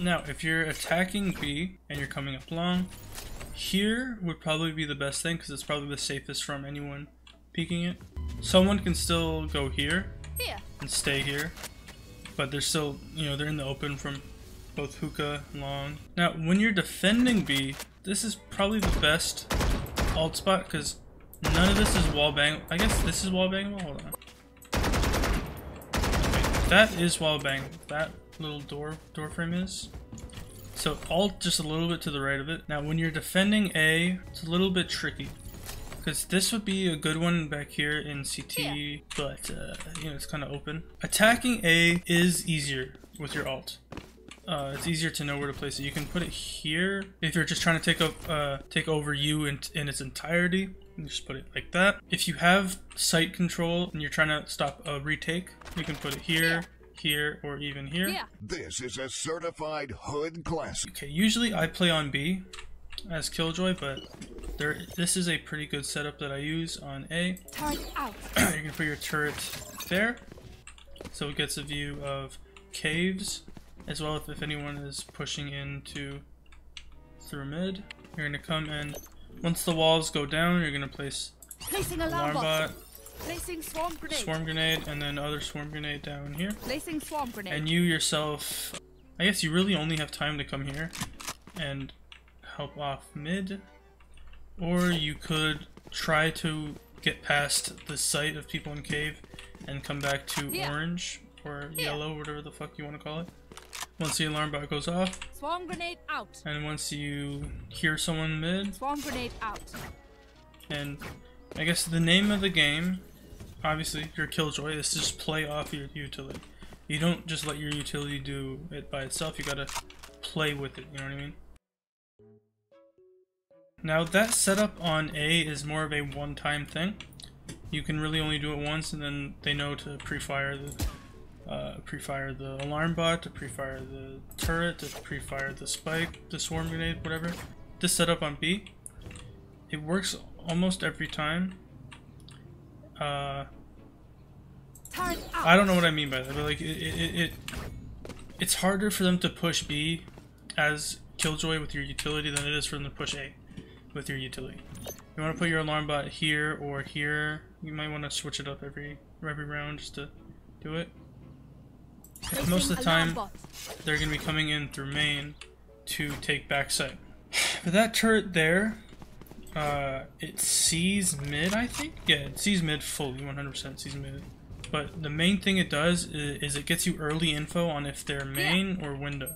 [SPEAKER 1] Now, if you're attacking B and you're coming up long, here would probably be the best thing because it's probably the safest from anyone peeking it. Someone can still go here
[SPEAKER 3] Here.
[SPEAKER 1] and stay here, but they're still, you know, they're in the open from both hookah and long. Now, when you're defending B, this is probably the best alt spot because none of this is wall bang. I guess this is wall bang. Hold on. Okay, that is wall bang. That little door door frame is. So alt just a little bit to the right of it. Now, when you're defending A, it's a little bit tricky. Because this would be a good one back here in CT,
[SPEAKER 3] Yeah.
[SPEAKER 1] but uh, you know it's kind of open. Attacking A is easier with your alt. Uh, it's easier to know where to place it. You can put it here if you're just trying to take up, uh, take over you in, in its entirety. You just put it like that. If you have sight control and you're trying to stop a retake, you can put it here, here, or even here.
[SPEAKER 3] Here.
[SPEAKER 7] This is a certified hood classic.
[SPEAKER 1] Okay, usually I play on B as Killjoy, but there this is a pretty good setup that I use on A.
[SPEAKER 3] Turret out. *clears throat*
[SPEAKER 1] you can put your turret there, so it gets a view of caves, as well as if anyone is pushing into through mid. You're gonna come in. Once the walls go down, you're gonna place
[SPEAKER 3] Placing alarm bot.
[SPEAKER 1] bot,
[SPEAKER 3] Placing swarm grenade.
[SPEAKER 1] swarm grenade, and then other swarm grenade down here.
[SPEAKER 3] Placing swarm grenade.
[SPEAKER 1] And you yourself, I guess you really only have time to come here and help off mid, or you could try to get past the sight of people in cave and come back to
[SPEAKER 3] Yeah.
[SPEAKER 1] orange or
[SPEAKER 3] Yeah.
[SPEAKER 1] yellow, whatever the fuck you want to call it. Once the alarm bot goes off,
[SPEAKER 3] Swarm grenade out.
[SPEAKER 1] and once you hear someone mid,
[SPEAKER 3] Swarm grenade out.
[SPEAKER 1] and I guess the name of the game, obviously, your Killjoy, is to just play off your utility. You don't just let your utility do it by itself, you gotta play with it, you know what I mean? Now that setup on A is more of a one-time thing. You can really only do it once and then they know to pre-fire the uh, pre-fire the alarm bot, to pre-fire the turret, to pre-fire the spike, the swarm grenade, whatever. This setup on B, it works almost every time. Uh, I don't know what I mean by that, but like it, it, it it's harder for them to push B as Killjoy with your utility than it is for them to push A with your utility. You want to put your alarm bot here or here. You might want to switch it up every every round just to do it. Most of the time, they're going to be coming in through main to take backside. *sighs* But that turret there, uh, it sees mid, I think? Yeah, it sees mid fully, 100% sees mid. But the main thing it does is, is it gets you early info on if they're main or window.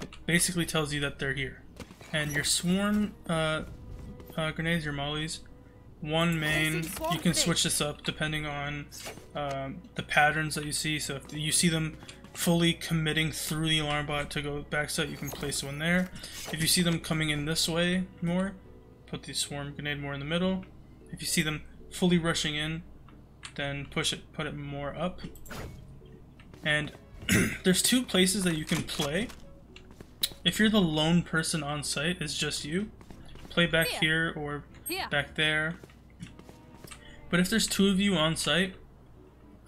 [SPEAKER 1] It basically tells you that they're here. And your swarm uh, uh, grenades, your mollies, one main, you can switch this up depending on um, the patterns that you see. So if you see them fully committing through the alarm bot to go backside, you can place one there. If you see them coming in this way more, put the swarm grenade more in the middle. If you see them fully rushing in, then push it, put it more up. And *clears throat* there's two places that you can play. If you're the lone person on site, it's just you. Play back
[SPEAKER 3] Here.
[SPEAKER 1] here or
[SPEAKER 3] Here.
[SPEAKER 1] back there. But if there's two of you on site,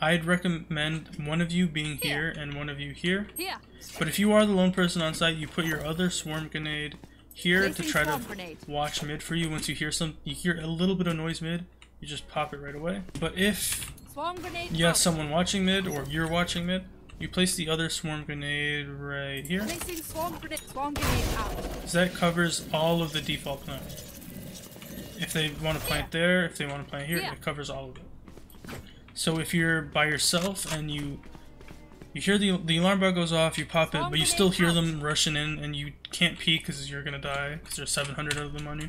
[SPEAKER 1] I'd recommend one of you being here and one of you here.
[SPEAKER 3] Here.
[SPEAKER 1] But if you are the lone person on site, you put your other swarm grenade here to try to
[SPEAKER 3] grenade.
[SPEAKER 1] watch mid for you. Once you hear some, you hear a little bit of noise mid, you just pop it right away. But if you have someone watching mid or you're watching mid, you place the other swarm grenade right here.
[SPEAKER 3] Placing swarm grenade. Swarm grenade out.
[SPEAKER 1] So that covers all of the default plant. If they want to plant there, if they want to plant here, it covers all of it. So if you're by yourself and you you hear the the alarm bell goes off, you pop it, but you still hear them rushing in, and you can't peek because you're gonna die because there's 700 of them on you.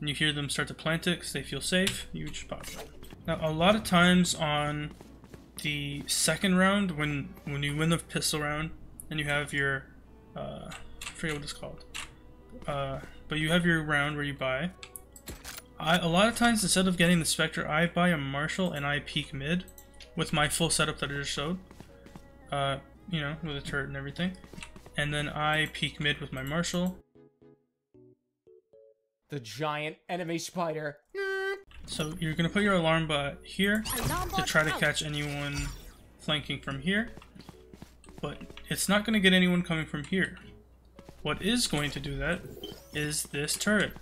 [SPEAKER 1] And you hear them start to plant it because they feel safe. You just pop it. Now a lot of times on the second round, when when you win the pistol round, and you have your uh, I forget what it's called. Uh, but you have your round where you buy. I, a lot of times, instead of getting the Spectre, I buy a Marshal and I peek mid with my full setup that I just showed. Uh, you know, with a turret and everything. And then I peek mid with my Marshal.
[SPEAKER 5] The giant enemy spider.
[SPEAKER 1] So you're gonna put your alarm bot here to try to catch anyone flanking from here. But it's not gonna get anyone coming from here. What is going to do that is this turret.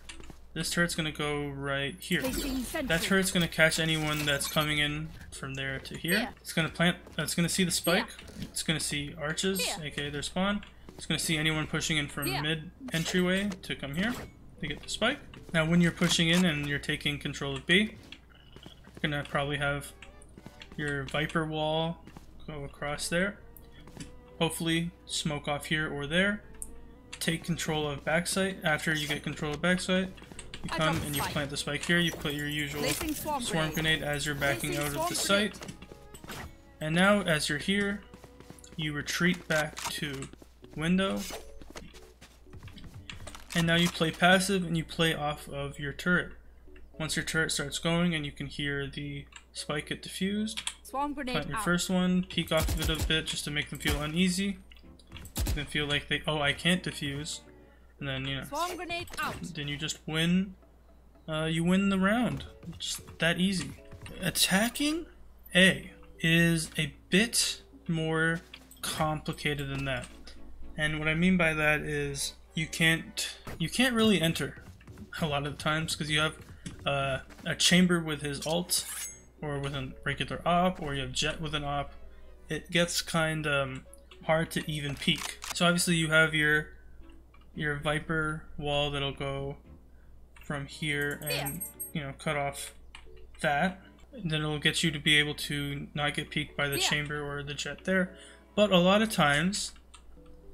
[SPEAKER 1] This turret's gonna go right here. That turret's gonna catch anyone that's coming in from there to here.
[SPEAKER 3] Yeah.
[SPEAKER 1] It's gonna plant. uh, It's gonna see the spike. It's gonna see arches,
[SPEAKER 3] Yeah.
[SPEAKER 1] aka their spawn. It's gonna see anyone pushing in from
[SPEAKER 3] Yeah.
[SPEAKER 1] mid entryway to come here to get the spike. Now, when you're pushing in and you're taking control of B, you're gonna probably have your Viper wall go across there. Hopefully, smoke off here or there. Take control of backside. After you get control of backside, you come and you plant the spike here. You put your usual
[SPEAKER 3] swarm,
[SPEAKER 1] swarm
[SPEAKER 3] grenade.
[SPEAKER 1] grenade as you're backing
[SPEAKER 3] Placing
[SPEAKER 1] out of the
[SPEAKER 3] grenade.
[SPEAKER 1] site. And now, as you're here, you retreat back to window. And now you play passive and you play off of your turret. Once your turret starts going and you can hear the spike get defused,
[SPEAKER 3] Swarm grenade
[SPEAKER 1] plant your
[SPEAKER 3] out.
[SPEAKER 1] first one, peek off of it a bit just to make them feel uneasy. Make them feel like they, oh, I can't defuse. And then, you know,
[SPEAKER 3] Swarm grenade out.
[SPEAKER 1] then you just win. Uh, you win the round. Just that easy. Attacking A is a bit more complicated than that. And what I mean by that is you can't you can't really enter a lot of the times because you have uh, a chamber with his alt or with a regular op or you have Jett with an op. It gets kind of um, hard to even peek. So obviously you have your your Viper wall that'll go from here and you know cut off that. And then it'll get you to be able to not get peeked by the
[SPEAKER 3] Yeah.
[SPEAKER 1] chamber or the Jett there. But a lot of times,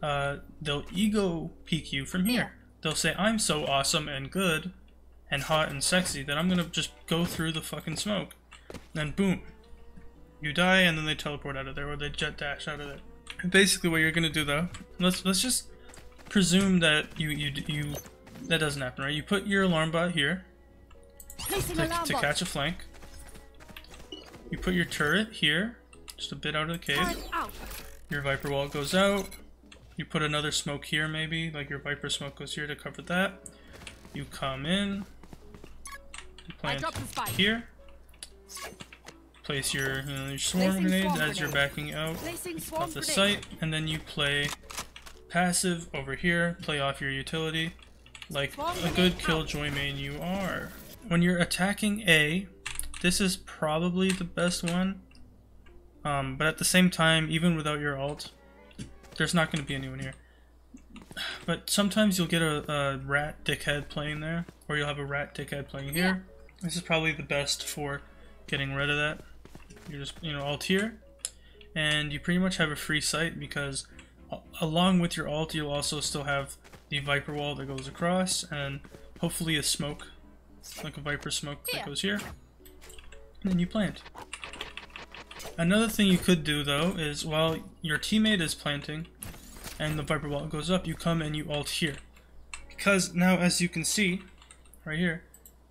[SPEAKER 1] uh, they'll ego peek you from here. They'll say, "I'm so awesome and good, and hot and sexy that I'm gonna just go through the fucking smoke." Then boom, you die, and then they teleport out of there or they Jett dash out of there. And basically, what you're gonna do though, let's let's just presume that you you you that doesn't happen, right? You put your alarm bot here to, to catch a flank. You put your turret here, just a bit out of the cave. Your Viper wall goes out. You put another smoke here, maybe, like your Viper smoke goes here to cover that. You come in, You plant here. Place your, you know, your swarm
[SPEAKER 3] Placing
[SPEAKER 1] grenades
[SPEAKER 3] swarm
[SPEAKER 1] as you're backing out
[SPEAKER 3] Placing swarm
[SPEAKER 1] the
[SPEAKER 3] grenade.
[SPEAKER 1] site, and then you play passive over here, play off your utility, like a good killjoy main you are. When you're attacking A, this is probably the best one, um, but at the same time, even without your alt, there's not going to be anyone here. But sometimes you'll get a, a rat dickhead playing there, or you'll have a rat dickhead playing here. This is probably the best for getting rid of that. You just, you know, alt here, and you pretty much have a free sight because along with your alt, you'll also still have the Viper wall that goes across, and hopefully a smoke, like a Viper smoke that goes here. And then you plant. Another thing you could do though is while your teammate is planting and the Viper wall goes up, you come and you alt here. Because now as you can see, right here,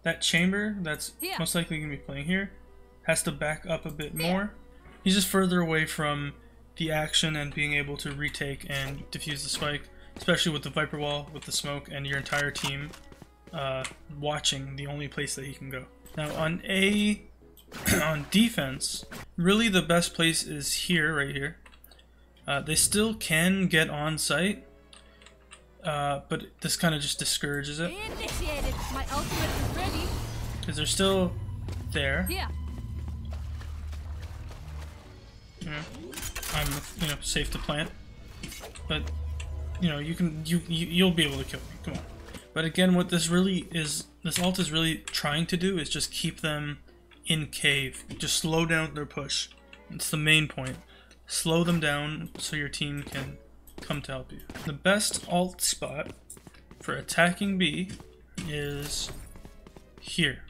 [SPEAKER 1] that chamber that's
[SPEAKER 3] Yeah.
[SPEAKER 1] most likely going to be playing here has to back up a bit more. He's just further away from the action and being able to retake and defuse the spike, especially with the Viper wall, with the smoke, and your entire team uh, watching the only place that he can go. Now on A, *clears throat* on defense, really the best place is here, right here. Uh, they still can get on site, uh, but this kind of just discourages it
[SPEAKER 3] Initiated. My ultimate is ready.
[SPEAKER 1] because they're still there.
[SPEAKER 3] Here.
[SPEAKER 1] you know, I'm you know safe to plant, but you know you can you, you you'll be able to kill me. Come on. But again, what this really is, this alt is really trying to do is just keep them in cave, just slow down their push. It's the main point. Slow them down so your team can come to help you. The best alt spot for attacking B is here.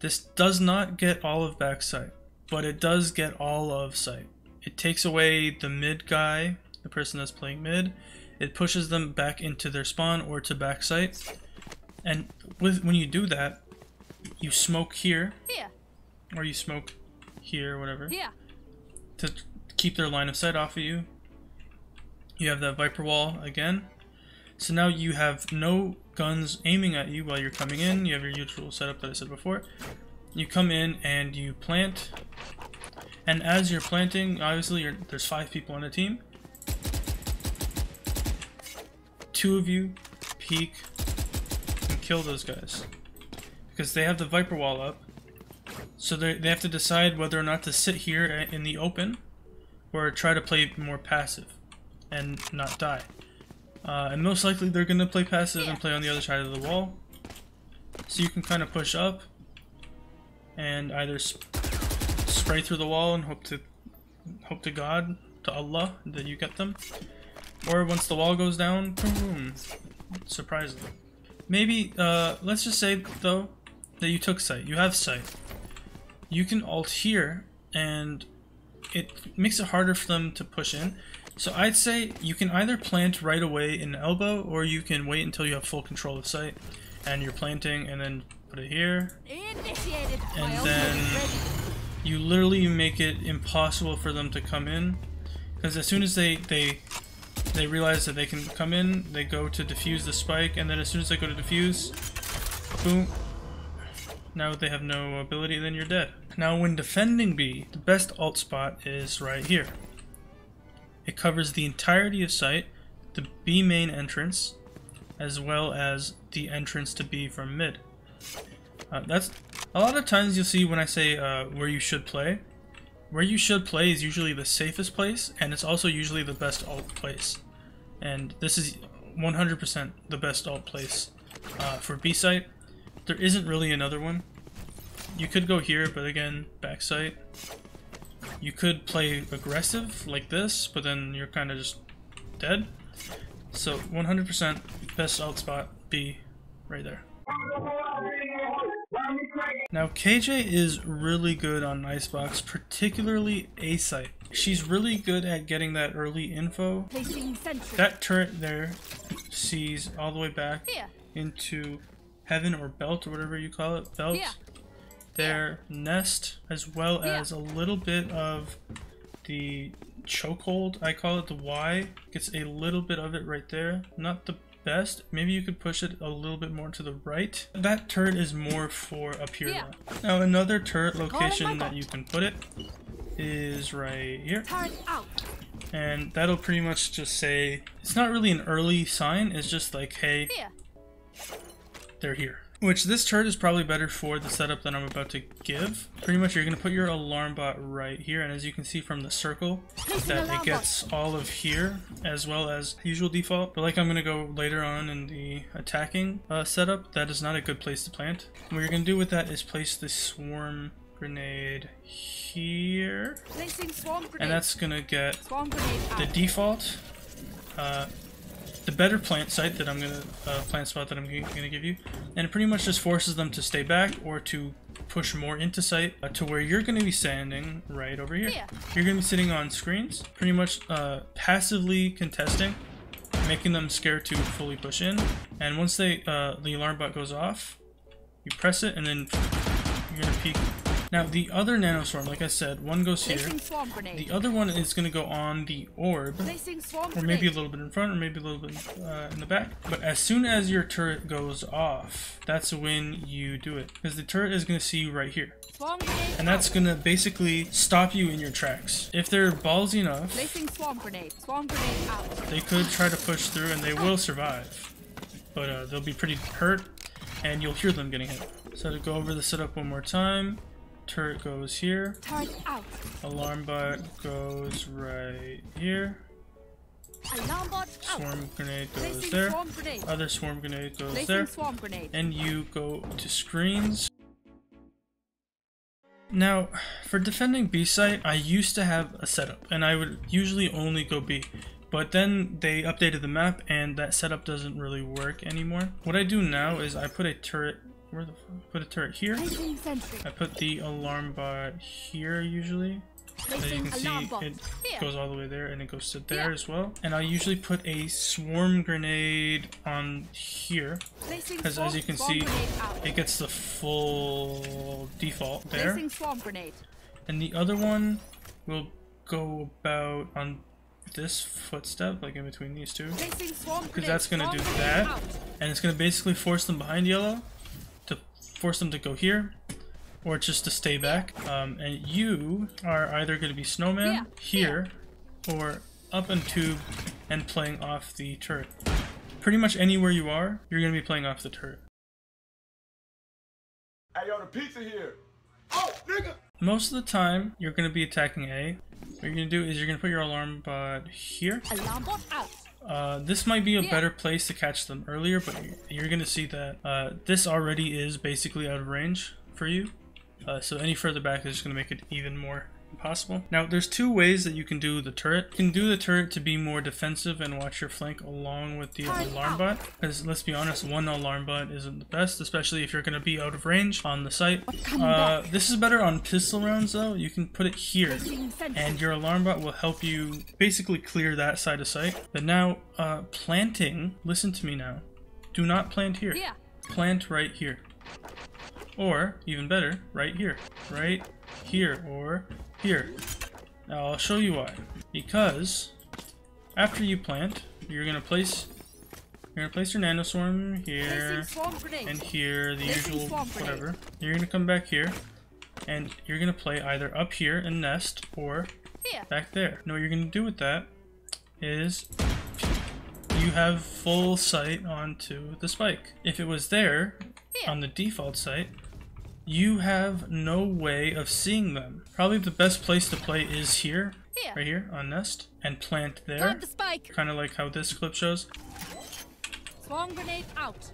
[SPEAKER 1] This does not get all of backside, but it does get all of sight. It takes away the mid guy, the person that's playing mid. It pushes them back into their spawn or to backside. And with when you do that, you smoke here
[SPEAKER 3] Here.
[SPEAKER 1] or you smoke here, whatever,
[SPEAKER 3] Here.
[SPEAKER 1] to keep their line of sight off of you. You have that Viper wall again. So now you have no guns aiming at you while you're coming in. You have your usual setup that I said before. You come in and you plant. And as you're planting, obviously there's five people on a team. Two of you peek and kill those guys. Because they have the Viper wall up. So they have to decide whether or not to sit here in the open or try to play more passive and not die. Uh, and most likely they're going to play passive and play on the other side of the wall. So you can kind of push up and either spray through the wall and hope to hope to God, to Allah, that you get them. Or once the wall goes down, boom, surprise them. Maybe, uh, let's just say though that you took sight. You have sight. You can alt here and it makes it harder for them to push in. So I'd say you can either plant right away in elbow, or you can wait until you have full control of sight, and you're planting, and then put it here.
[SPEAKER 3] Initiated.
[SPEAKER 1] And then-
[SPEAKER 3] ready.
[SPEAKER 1] You literally make it impossible for them to come in, because as soon as they they they realize that they can come in, they go to defuse the spike, and then as soon as they go to defuse, boom. Now they have no ability, then you're dead. Now when defending B, the best alt spot is right here. It covers the entirety of site, the B main entrance, as well as the entrance to B from mid. Uh, that's a lot of times you'll see when I say uh, where you should play. Where you should play is usually the safest place, and it's also usually the best alt place. And this is 100% the best alt place uh, for B site. There isn't really another one. You could go here, but again, back site. You could play aggressive like this, but then you're kind of just dead. So 100% best alt spot B right there. Now KJ is really good on Icebox, particularly A site. She's really good at getting that early info. That turret there sees all the way back
[SPEAKER 3] Here.
[SPEAKER 1] into heaven or belt or whatever you call it. Belt.
[SPEAKER 3] Yeah.
[SPEAKER 1] Their nest as well as a little bit of the chokehold, I call it the Y. Gets a little bit of it right there. Not the best. Maybe you could push it a little bit more to the right. That turret is more for up here.
[SPEAKER 3] Yeah.
[SPEAKER 1] Now another turret location that you can put it is right here.
[SPEAKER 3] Turret out.
[SPEAKER 1] And that'll pretty much just say, it's not really an early sign, it's just like, hey, they're here. Which this turret is probably better for the setup that I'm about to give. Pretty much you're going to put your alarm bot right here and as you can see from the circle that it gets all of here as well as usual default. But like I'm going to go later on in the attacking uh, setup, that is not a good place to plant. What you're going to do with that is place the swarm grenade here
[SPEAKER 3] grenade.
[SPEAKER 1] and that's going to get the default, uh, the better plant site that I'm gonna uh, plant spot that I'm gonna give you, and it pretty much just forces them to stay back or to push more into site uh, to where you're gonna be standing right over here.
[SPEAKER 3] Yeah.
[SPEAKER 1] You're gonna be sitting on screens, pretty much uh, passively contesting, making them scared to fully push in, and once they uh, the alarm bot goes off, you press it and then you're gonna peek. Now the other nanoswarm, like I said, one goes here.
[SPEAKER 3] Placing swarm grenade.
[SPEAKER 1] The other one is going to go on the orb, or maybe a little bit in front, or maybe a little bit uh, in the back. But as soon as your turret goes off, that's when you do it. Because the turret is going to see you right here. And that's going to basically stop you in your tracks. If they're ballsy enough,
[SPEAKER 3] Placing swarm grenade. Swarm grenade out.
[SPEAKER 1] they could try to push through and they will survive. But uh, they'll be pretty hurt, and you'll hear them getting hit. So to go over the setup one more time, turret goes here.
[SPEAKER 3] Turret out.
[SPEAKER 1] Alarm bot goes right here.
[SPEAKER 3] Alarm bot out.
[SPEAKER 1] Swarm grenade goes
[SPEAKER 3] Placing
[SPEAKER 1] there.
[SPEAKER 3] swarm grenade.
[SPEAKER 1] Other swarm grenade goes
[SPEAKER 3] Placing
[SPEAKER 1] there.
[SPEAKER 3] swarm grenade.
[SPEAKER 1] And you go to screens. Now, for defending B site, I used to have a setup, and I would usually only go B. But then they updated the map, and that setup doesn't really work anymore. What I do now is I put a turret. Where the fuck? Put a turret here. I put the alarm bot here usually. As you can see, it goes all the way there and it goes to there
[SPEAKER 3] Yeah.
[SPEAKER 1] as well. And I usually put a swarm grenade on here because as you can see, it gets the full default there. And the other one will go about on this footstep, like in between these two. Because that's going to do that. And it's going to basically force them behind yellow force them to go here or just to stay back. Um, and you are either going to be snowman
[SPEAKER 3] Yeah,
[SPEAKER 1] here or up and tube and playing off the turret. Pretty much anywhere you are, you're going to be playing off the turret.
[SPEAKER 5] Hey, yo, the pizza here. Oh, nigga.
[SPEAKER 1] Most of the time, you're going to be attacking A. What you're going to do is you're going to put your alarm bot here.
[SPEAKER 3] Alarm bot out.
[SPEAKER 1] Uh, this might be a
[SPEAKER 3] Yeah.
[SPEAKER 1] better place to catch them earlier, but you're going to see that uh, this already is basically out of range for you. Uh, so any further back is just going to make it even more impossible. Now, there's two ways that you can do the turret. You can do the turret to be more defensive and watch your flank along with the alarm bot. Because let's be honest, one alarm bot isn't the best, especially if you're going to be out of range on the site. Uh, this is better on pistol rounds though. You can put it here and your alarm bot will help you basically clear that side of sight. But now, uh, planting, listen to me now. Do not plant here.
[SPEAKER 3] Yeah.
[SPEAKER 1] Plant right here. Or, even better, right here. Right here, or here. Now, I'll show you why. Because, after you plant, you're gonna place, you're gonna place your nanoswarm here,
[SPEAKER 3] Placing swarm grenade.
[SPEAKER 1] and here, the
[SPEAKER 3] Placing
[SPEAKER 1] usual whatever. You're gonna come back here, and you're gonna play either up here and nest, or
[SPEAKER 3] Here.
[SPEAKER 1] back there. Now what you're gonna do with that is you have full sight onto the spike. If it was there
[SPEAKER 3] Here.
[SPEAKER 1] on the default site, you have no way of seeing them. Probably the best place to play is here,
[SPEAKER 3] Here.
[SPEAKER 1] right here on nest, and plant there.
[SPEAKER 3] Plant the spike.
[SPEAKER 1] Kind of like how this clip shows.
[SPEAKER 3] Swarm grenade out.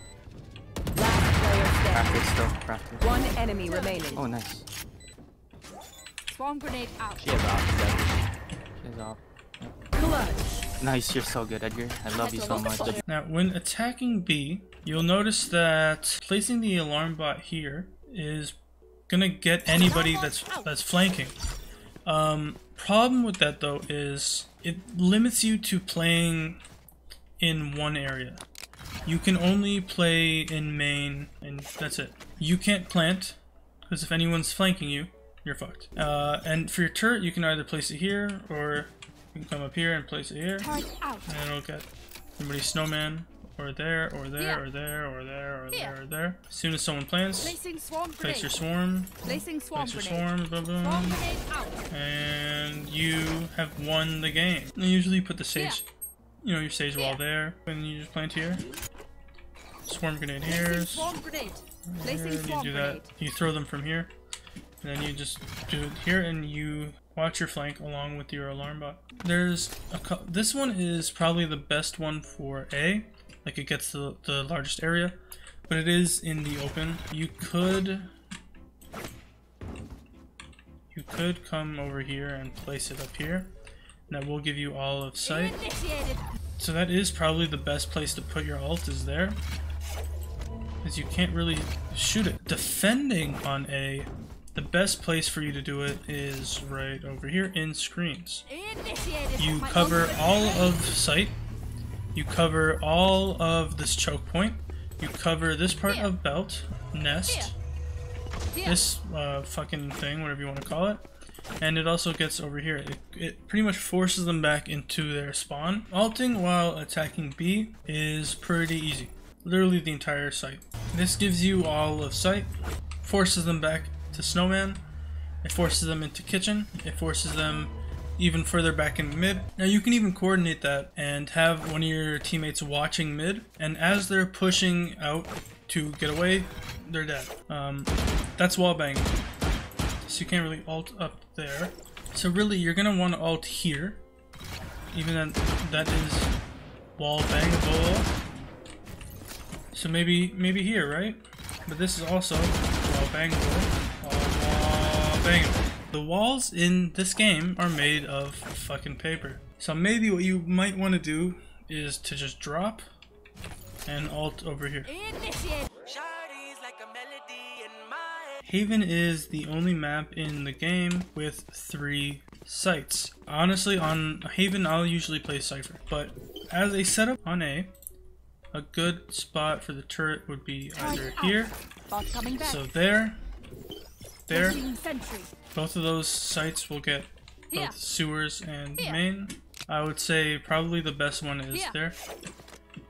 [SPEAKER 6] Last player standing.
[SPEAKER 4] Crafted still. Crafted.
[SPEAKER 6] One enemy remaining.
[SPEAKER 4] Oh, nice.
[SPEAKER 3] Swarm grenade out.
[SPEAKER 4] She is off. She's off. She is off.
[SPEAKER 6] Clutch.
[SPEAKER 4] Nice, you're so good, Edgar. I love you so much.
[SPEAKER 1] Now, when attacking B, you'll notice that placing the alarm bot here is gonna get anybody that's that's flanking. Um, problem with that though is it limits you to playing in one area. You can only play in main, and that's it. You can't plant because if anyone's flanking you, you're fucked. Uh, and for your turret, you can either place it here or you can come up here and place it here and it'll get somebody snowman or there, or there,
[SPEAKER 3] Here.
[SPEAKER 1] or there, or there, or
[SPEAKER 3] Here.
[SPEAKER 1] there, or there. As soon as someone plants,
[SPEAKER 3] Placing swarm
[SPEAKER 1] place
[SPEAKER 3] grenade.
[SPEAKER 1] your swarm,
[SPEAKER 3] Placing swarm
[SPEAKER 1] place your swarm, boom,
[SPEAKER 3] Swarm
[SPEAKER 1] boom,
[SPEAKER 3] grenade out.
[SPEAKER 1] and you have won the game. And usually you put the sage, you know, your sage wall there, and you just plant here. Swarm grenade here.
[SPEAKER 3] Swarm grenade. Placing
[SPEAKER 1] Here, you
[SPEAKER 3] swarm
[SPEAKER 1] do that. You throw them from here, and then you just do it here, and you watch your flank along with your alarm bot. There's a this one is probably the best one for A, like it gets the the largest area, but it is in the open. You could you could come over here and place it up here. And that will give you all of sight. So that is probably the best place to put your alt is there. Because you can't really shoot it. Defending on A, the best place for you to do it is right over here in screens. You cover all of sight. You cover all of this choke point. You cover this part of belt, nest, this uh, fucking thing, whatever you want to call it. And it also gets over here. It, it pretty much forces them back into their spawn. Alting while attacking B is pretty easy. Literally the entire site. This gives you all of sight, forces them back to Snowman, it forces them into kitchen, it forces them even further back in mid. Now you can even coordinate that and have one of your teammates watching mid, and as they're pushing out to get away, they're dead. Um, that's wall banging. So you can't really alt up there. So really, you're gonna want to alt here, even then that is wall bangable. So maybe maybe here, right? But this is also wall bangable. Wall, wall bangable. The walls in this game are made of fucking paper. So maybe what you might want to do is to just drop and alt over here. Haven is the only map in the game with three sites. Honestly, on Haven, I'll usually play Cypher, but as a setup on A, a good spot for the turret would be either here, so there, there. Both of those sites will get both sewers and main. I would say probably the best one is there.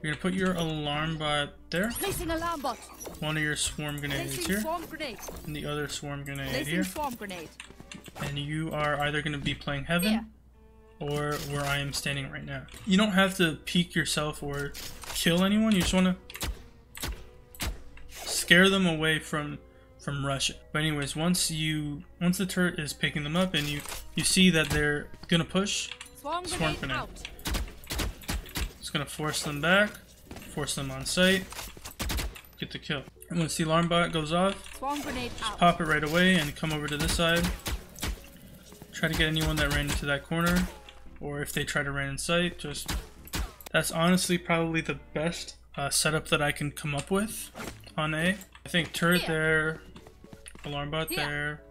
[SPEAKER 1] You're gonna put your alarm bot there,
[SPEAKER 3] Placing alarm bot.
[SPEAKER 1] one of your swarm grenades
[SPEAKER 3] Placing
[SPEAKER 1] here,
[SPEAKER 3] swarm grenade.
[SPEAKER 1] and the other swarm grenade
[SPEAKER 3] Placing
[SPEAKER 1] here.
[SPEAKER 3] swarm grenade.
[SPEAKER 1] and you are either going to be playing heaven or where I am standing right now. You don't have to peek yourself or kill anyone. You just want to scare them away from from rushing. But anyways, once you once the turret is picking them up and you you see that they're gonna push,
[SPEAKER 3] Swarm
[SPEAKER 1] Swarm
[SPEAKER 3] grenade
[SPEAKER 1] grenade.
[SPEAKER 3] out.
[SPEAKER 1] it's gonna force them back, force them on site, get the kill. And once the alarm bot goes off,
[SPEAKER 3] Swarm grenade out.
[SPEAKER 1] pop it right away and come over to this side. Try to get anyone that ran into that corner, or if they try to run in sight, just that's honestly probably the best uh, setup that I can come up with on A. I think turret there, alarm bot
[SPEAKER 3] Here.
[SPEAKER 1] there,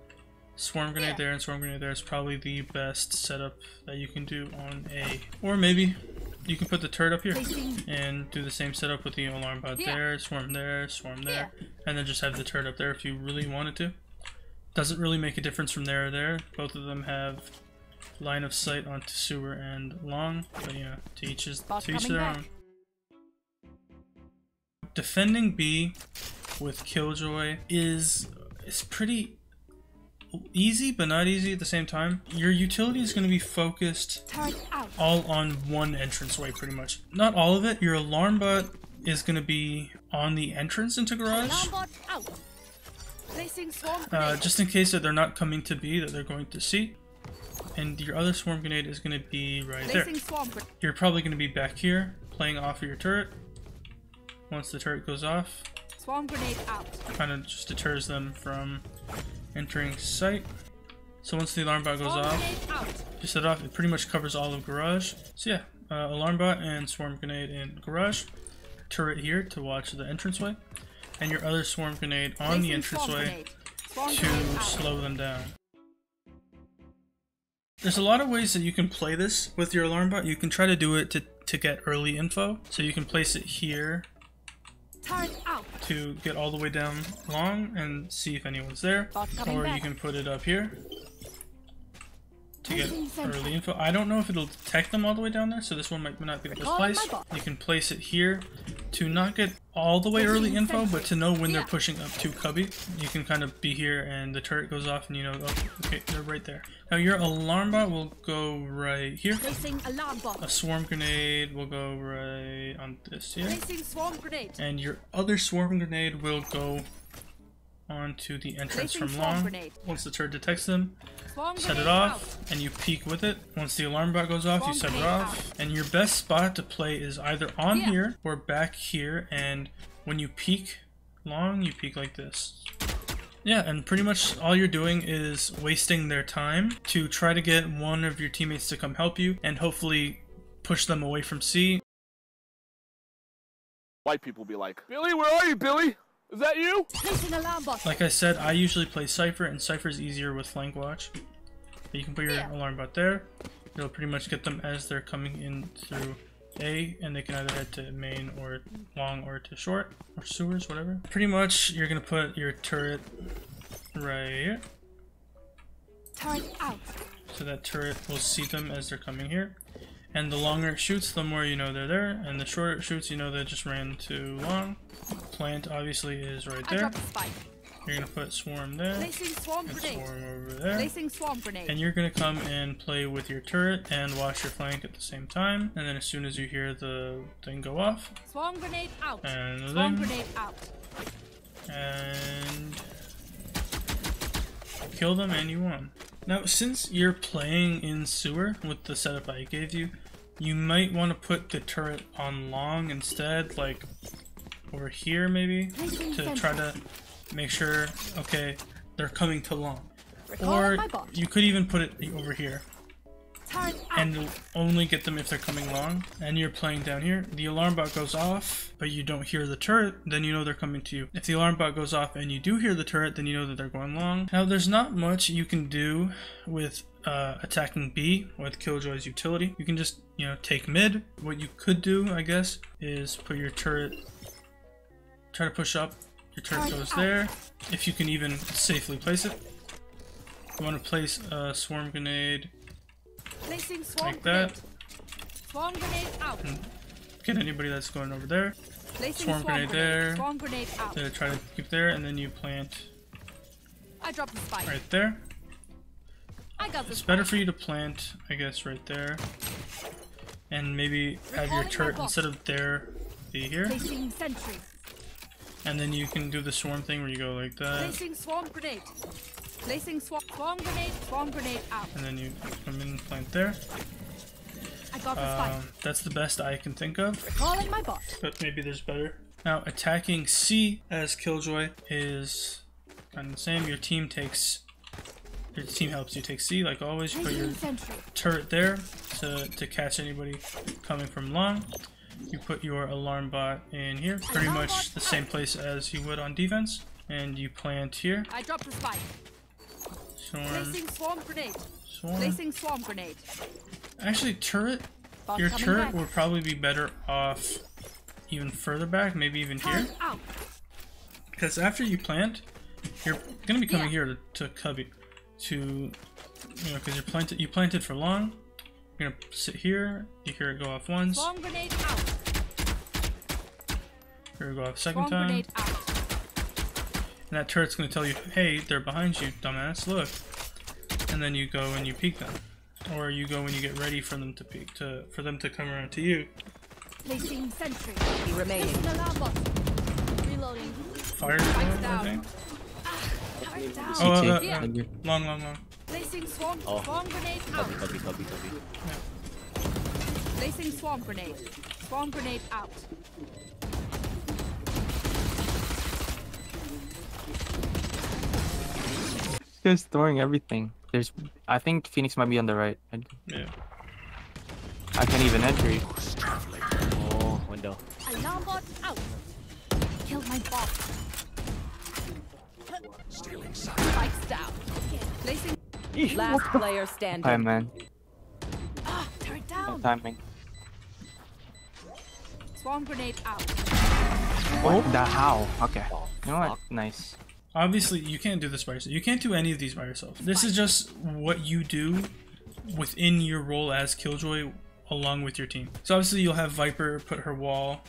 [SPEAKER 1] swarm grenade
[SPEAKER 3] Here.
[SPEAKER 1] there, and swarm grenade there is probably the best setup that you can do on A. Or maybe you can put the turret up here and do the same setup with the alarm bot
[SPEAKER 3] Here.
[SPEAKER 1] there, swarm there, swarm there, and then just have the turret up there if you really wanted to. Doesn't really make a difference from there or there. Both of them have line of sight onto sewer and long, but yeah, to each is to each their
[SPEAKER 3] back.
[SPEAKER 1] own. Defending B with Killjoy is is pretty easy, but not easy at the same time. Your utility is going to be focused all on one entranceway pretty much. Not all of it. Your alarm bot is going to be on the entrance into garage.
[SPEAKER 3] Alarm bot out. Placing swarm
[SPEAKER 1] Uh, just in case that they're not coming to B, that they're going to C. And your other swarm grenade is going to be right there.
[SPEAKER 3] Placing swarm grenade.
[SPEAKER 1] You're probably going to be back here, playing off of your turret. Once the turret goes off,
[SPEAKER 3] Swarm grenade out.
[SPEAKER 1] kind of just deters them from entering sight. So once the alarm bot goes
[SPEAKER 3] Swarm
[SPEAKER 1] off, you set it off, it pretty much covers all of garage. So yeah, uh, alarm bot and swarm grenade in garage. Turret here to watch the entranceway. And your other swarm grenade on the
[SPEAKER 3] Placing swarm
[SPEAKER 1] entranceway to slow them down. There's a lot of ways that you can play this with your alarm bot. You can try to do it to, to get early info. So you can place it here. To get all the way down long and see if anyone's there. Or you can put it up here to get early info. I don't know if it'll detect them all the way down there, so this one might not be the best place. You can place it here to not get all the way early info, but to know when they're pushing up to cubby. You can kind of be here and the turret goes off and you know, oh, okay, they're right there. Now your alarm bot will go right here.
[SPEAKER 3] Placing alarm bot.
[SPEAKER 1] A swarm grenade will go right on this here.
[SPEAKER 3] Placing swarm grenade.
[SPEAKER 1] And your other swarm grenade will go onto the entrance
[SPEAKER 3] Placing
[SPEAKER 1] from long.
[SPEAKER 3] grenade.
[SPEAKER 1] Once the turret detects them,
[SPEAKER 3] Swarm
[SPEAKER 1] set it off, and you peek with it. Once the alarm bot goes off, you set it
[SPEAKER 3] grenade
[SPEAKER 1] off. And your best spot to play is either on
[SPEAKER 3] Yeah.
[SPEAKER 1] here or back here. And when you peek long, you peek like this. Yeah, and pretty much all you're doing is wasting their time to try to get one of your teammates to come help you and hopefully push them away from C.
[SPEAKER 8] White people be like, Billy, where are you, Billy? Is that you?
[SPEAKER 3] Placing alarm bot.
[SPEAKER 1] Like I said, I usually play Cypher, and Cypher's easier with flank watch. But you can put your
[SPEAKER 3] Yeah.
[SPEAKER 1] alarm bot there. It'll pretty much get them as they're coming in through A, and they can either head to main or long or to short or sewers, whatever. Pretty much, you're gonna put your turret right here.
[SPEAKER 3] Turret out.
[SPEAKER 1] So that turret will see them as they're coming here. And the longer it shoots, the more you know they're there. And the shorter it shoots, you know they just ran too long. Plant obviously is right there.
[SPEAKER 3] drop a spike.
[SPEAKER 1] You're gonna put swarm there.
[SPEAKER 3] Placing swarm
[SPEAKER 1] And
[SPEAKER 3] grenade.
[SPEAKER 1] swarm over there.
[SPEAKER 3] Placing swarm grenade.
[SPEAKER 1] And you're gonna come and play with your turret and watch your flank at the same time. And then as soon as you hear the thing go off,
[SPEAKER 3] Swarm grenade out.
[SPEAKER 1] and
[SPEAKER 3] Swarm
[SPEAKER 1] thing,
[SPEAKER 3] grenade out.
[SPEAKER 1] and kill them and you won. Now, since you're playing in sewer with the setup I gave you, you might want to put the turret on long instead, like over here maybe, to try to make sure, okay, they're coming to long. Or you could even put it over here. And only get them if they're coming long and you're playing down here. The alarm bot goes off but you don't hear the turret then you know they're coming to you. If the alarm bot goes off and you do hear the turret then you know that they're going long now there's not much you can do with uh, attacking B with Killjoy's utility. You can just you know take mid. What you could do I guess is put your turret try to push up. Your turret goes there. If you can even safely place it. You want to place a swarm grenade
[SPEAKER 3] Placing swarm
[SPEAKER 1] like
[SPEAKER 3] grenade.
[SPEAKER 1] that
[SPEAKER 3] Swarm grenade out. Hmm.
[SPEAKER 1] get anybody that's going over there.
[SPEAKER 3] Placing
[SPEAKER 1] Swarm grenade there.
[SPEAKER 3] Swarm grenade out.
[SPEAKER 1] Try to keep there, and then you plant
[SPEAKER 3] I dropped the spike.
[SPEAKER 1] right there.
[SPEAKER 3] I got the
[SPEAKER 1] It's better for you to plant, I guess, right there. And maybe have your turret instead of there be here.
[SPEAKER 3] Placing sentry.
[SPEAKER 1] And then you can do the swarm thing where you go like that.
[SPEAKER 3] Placing swarm grenade. Placing swarm swarm grenade. Swarm grenade out.
[SPEAKER 1] And then you come in and plant there.
[SPEAKER 3] I got the spike.
[SPEAKER 1] Um, that's the best I can think of.
[SPEAKER 3] Calling my bot.
[SPEAKER 1] but maybe there's better. Now, attacking C as Killjoy is kind of the same. Your team takes, your team helps you take C like always. You put your turret there to, to catch anybody coming from long. You put your alarm bot in here, pretty much the same place as you would on defense. And you plant here.
[SPEAKER 3] I dropped the spike.
[SPEAKER 1] Swarm,
[SPEAKER 3] Placing swarm grenade.
[SPEAKER 1] swarm.
[SPEAKER 3] Placing swarm grenade.
[SPEAKER 1] Actually, turret.
[SPEAKER 3] Bot
[SPEAKER 1] Your turret
[SPEAKER 3] back.
[SPEAKER 1] would probably be better off even further back, maybe even here.
[SPEAKER 3] Turret out.
[SPEAKER 1] Because after you plant, you're gonna be coming
[SPEAKER 3] Yeah.
[SPEAKER 1] here to, to cubby, to you know, because you're planted. You planted for long. You're gonna sit here. You hear it go off once.
[SPEAKER 3] Swarm grenade out.
[SPEAKER 1] Hear it go off second
[SPEAKER 3] Swarm
[SPEAKER 1] time,
[SPEAKER 3] grenade out.
[SPEAKER 1] And that turret's gonna tell you, "Hey, they're behind you, dumbass. Look." And then you go and you peek them, or you go and you get ready for them to peek to for them to come around to you.
[SPEAKER 3] Placing sentry.
[SPEAKER 6] Enemy remaining.
[SPEAKER 3] Placing alarm bot. Reloading.
[SPEAKER 1] Fire,
[SPEAKER 3] down.
[SPEAKER 1] think.
[SPEAKER 3] Down.
[SPEAKER 1] Oh, uh, uh,
[SPEAKER 3] Yeah.
[SPEAKER 1] uh, long, long, long.
[SPEAKER 3] Placing swarm.
[SPEAKER 8] Oh.
[SPEAKER 3] Swarm grenade out.
[SPEAKER 8] Copy, copy, copy. copy.
[SPEAKER 3] Placing swarm grenade. Swarm grenade out.
[SPEAKER 4] Just throwing everything. There's, I think Phoenix might be on the right. I,
[SPEAKER 1] Yeah.
[SPEAKER 4] I can't even entry.
[SPEAKER 8] Oh, window.
[SPEAKER 3] Alarm bot out. Killed my bot. Spikes down. Placing.
[SPEAKER 6] Last player standing.
[SPEAKER 4] Hi, man.
[SPEAKER 3] Ah, turret
[SPEAKER 4] No
[SPEAKER 3] down.
[SPEAKER 4] timing.
[SPEAKER 3] Swarm grenade out.
[SPEAKER 4] What the how? Okay. You know what? Nice.
[SPEAKER 1] Obviously, you can't do this by yourself. You can't do any of these by yourself. This is just what you do within your role as Killjoy along with your team. So obviously, you'll have Viper put her wall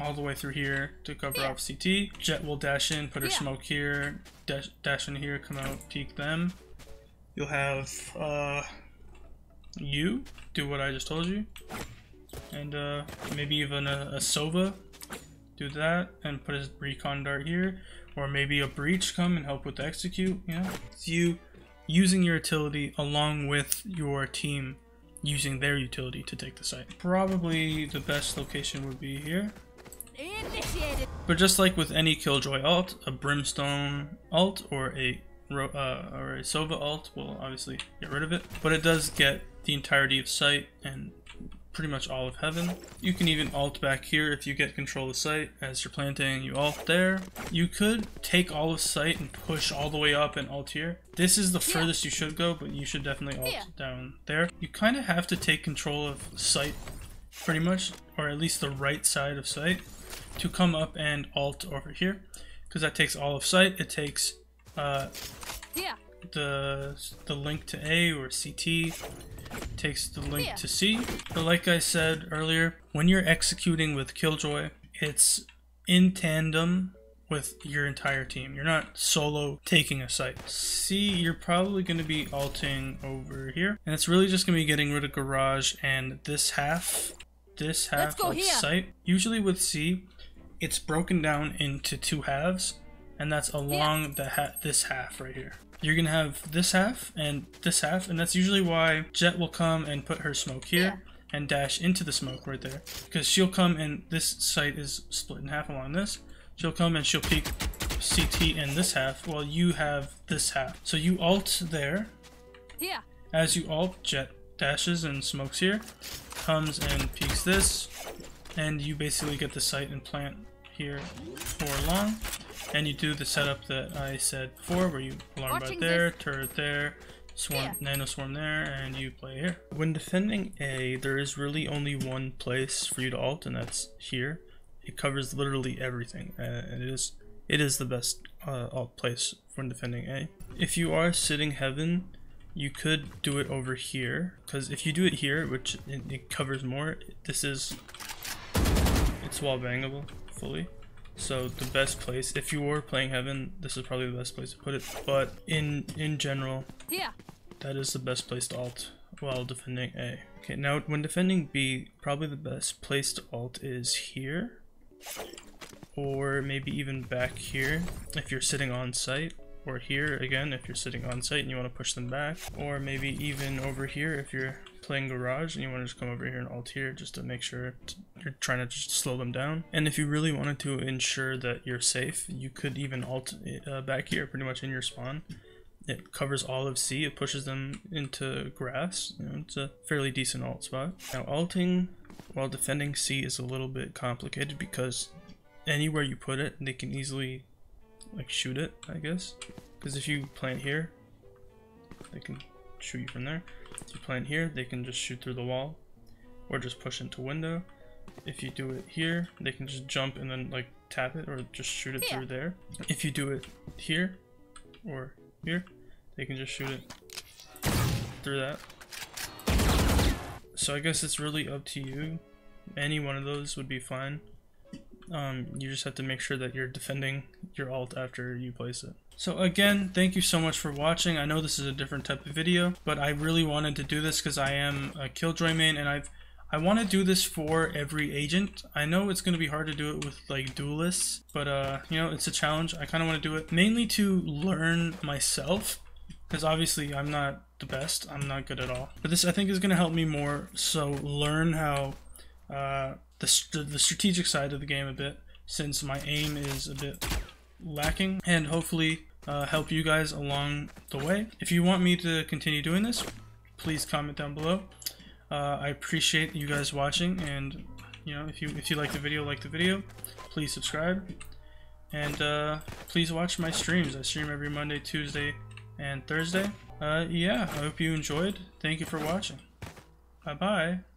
[SPEAKER 1] all the way through here to cover
[SPEAKER 3] Yeah.
[SPEAKER 1] off CT. Jett will dash in, put her
[SPEAKER 3] Yeah.
[SPEAKER 1] smoke here, dash, dash in here, come out, peek them. You'll have uh, you do what I just told you, and uh, maybe even a, a Sova do that and put his recon dart here, or maybe a Breach come and help with the execute. You know, it's you using your utility along with your team using their utility to take the site. Probably the best location would be here.
[SPEAKER 3] Initiated.
[SPEAKER 1] But just like with any Killjoy alt, a Brimstone alt or a uh, or a Sova alt will obviously get rid of it. But it does get the entirety of site and pretty much all of heaven. You can even alt back here if you get control of site as you're planting, you alt there. You could take all of site and push all the way up and alt here. This is the furthest you should go, but you should definitely alt down there. You kind of have to take control of site pretty much, or at least the right side of site to come up and alt over here because that takes all of site. It takes uh, the the link to A or CT takes the link to C. But like I said earlier, when you're executing with Killjoy, it's in tandem with your entire team. You're not solo taking a site. C, you're probably going to be alting over here. And it's really just going to be getting rid of Garage and this half, this half of
[SPEAKER 3] here.
[SPEAKER 1] site. Usually with C, it's broken down into two halves, and that's along the ha- this half right here. You're gonna have this half and this half, and that's usually why Jett will come and put her smoke here and dash into the smoke right there, because she'll come and this site is split in half along this. She'll come and she'll peek CT in this half, while you have this half. So you alt there,
[SPEAKER 3] Here.
[SPEAKER 1] as you alt, Jett dashes and smokes here, comes and peeks this, and you basically get the site and plant here for long. And you do the setup that I said before, where you alarm bot
[SPEAKER 3] Watching
[SPEAKER 1] there, turret there, swarm,
[SPEAKER 3] Yeah.
[SPEAKER 1] nano swarm there, and you play here. When defending A, there is really only one place for you to alt, and that's here. It covers literally everything, uh, and it is it is the best uh, alt place when defending A. If you are sitting heaven, you could do it over here because if you do it here which it, it covers more this is it's wall bangable fully so the best place if you were playing heaven this is probably the best place to put it but in in general
[SPEAKER 3] yeah,
[SPEAKER 1] that is the best place to alt while defending A. Okay, now when defending B, probably the best place to alt is here. Or maybe even back here if you're sitting on site. Or here again if you're sitting on site and you want to push them back. Or maybe even over here if you're playing garage and you want to just come over here and alt here just to make sure you're trying to just slow them down. And if you really wanted to ensure that you're safe, you could even alt uh, back here pretty much in your spawn it covers all of C. It pushes them into grass. You know, it's a fairly decent alt spot. Now, alting while defending C is a little bit complicated because anywhere you put it, they can easily like shoot it. I guess because if you plant here, they can shoot you from there. If you plant here, they can just shoot through the wall or just push into window. If you do it here, they can just jump and then like tap it or just shoot it
[SPEAKER 3] Yeah.
[SPEAKER 1] through there. If you do it here or here, they can just shoot it through that. So I guess it's really up to you. Any one of those would be fine. Um, you just have to make sure that you're defending your alt after you place it. So again, thank you so much for watching. I know this is a different type of video, but I really wanted to do this because I am a Killjoy main and I've I want to do this for every agent. I know it's going to be hard to do it with like duelists, but uh, you know, it's a challenge. I kind of want to do it mainly to learn myself because obviously I'm not the best. I'm not good at all. But this I think is going to help me more so learn how uh, the, the strategic side of the game a bit since my aim is a bit lacking and hopefully uh, help you guys along the way. If you want me to continue doing this, please comment down below. Uh, I appreciate you guys watching and you know if you if you like the video like the video. Please subscribe. And uh, please watch my streams. I stream every Monday Tuesday and Thursday. Uh, yeah I hope you enjoyed. Thank you for watching. Bye bye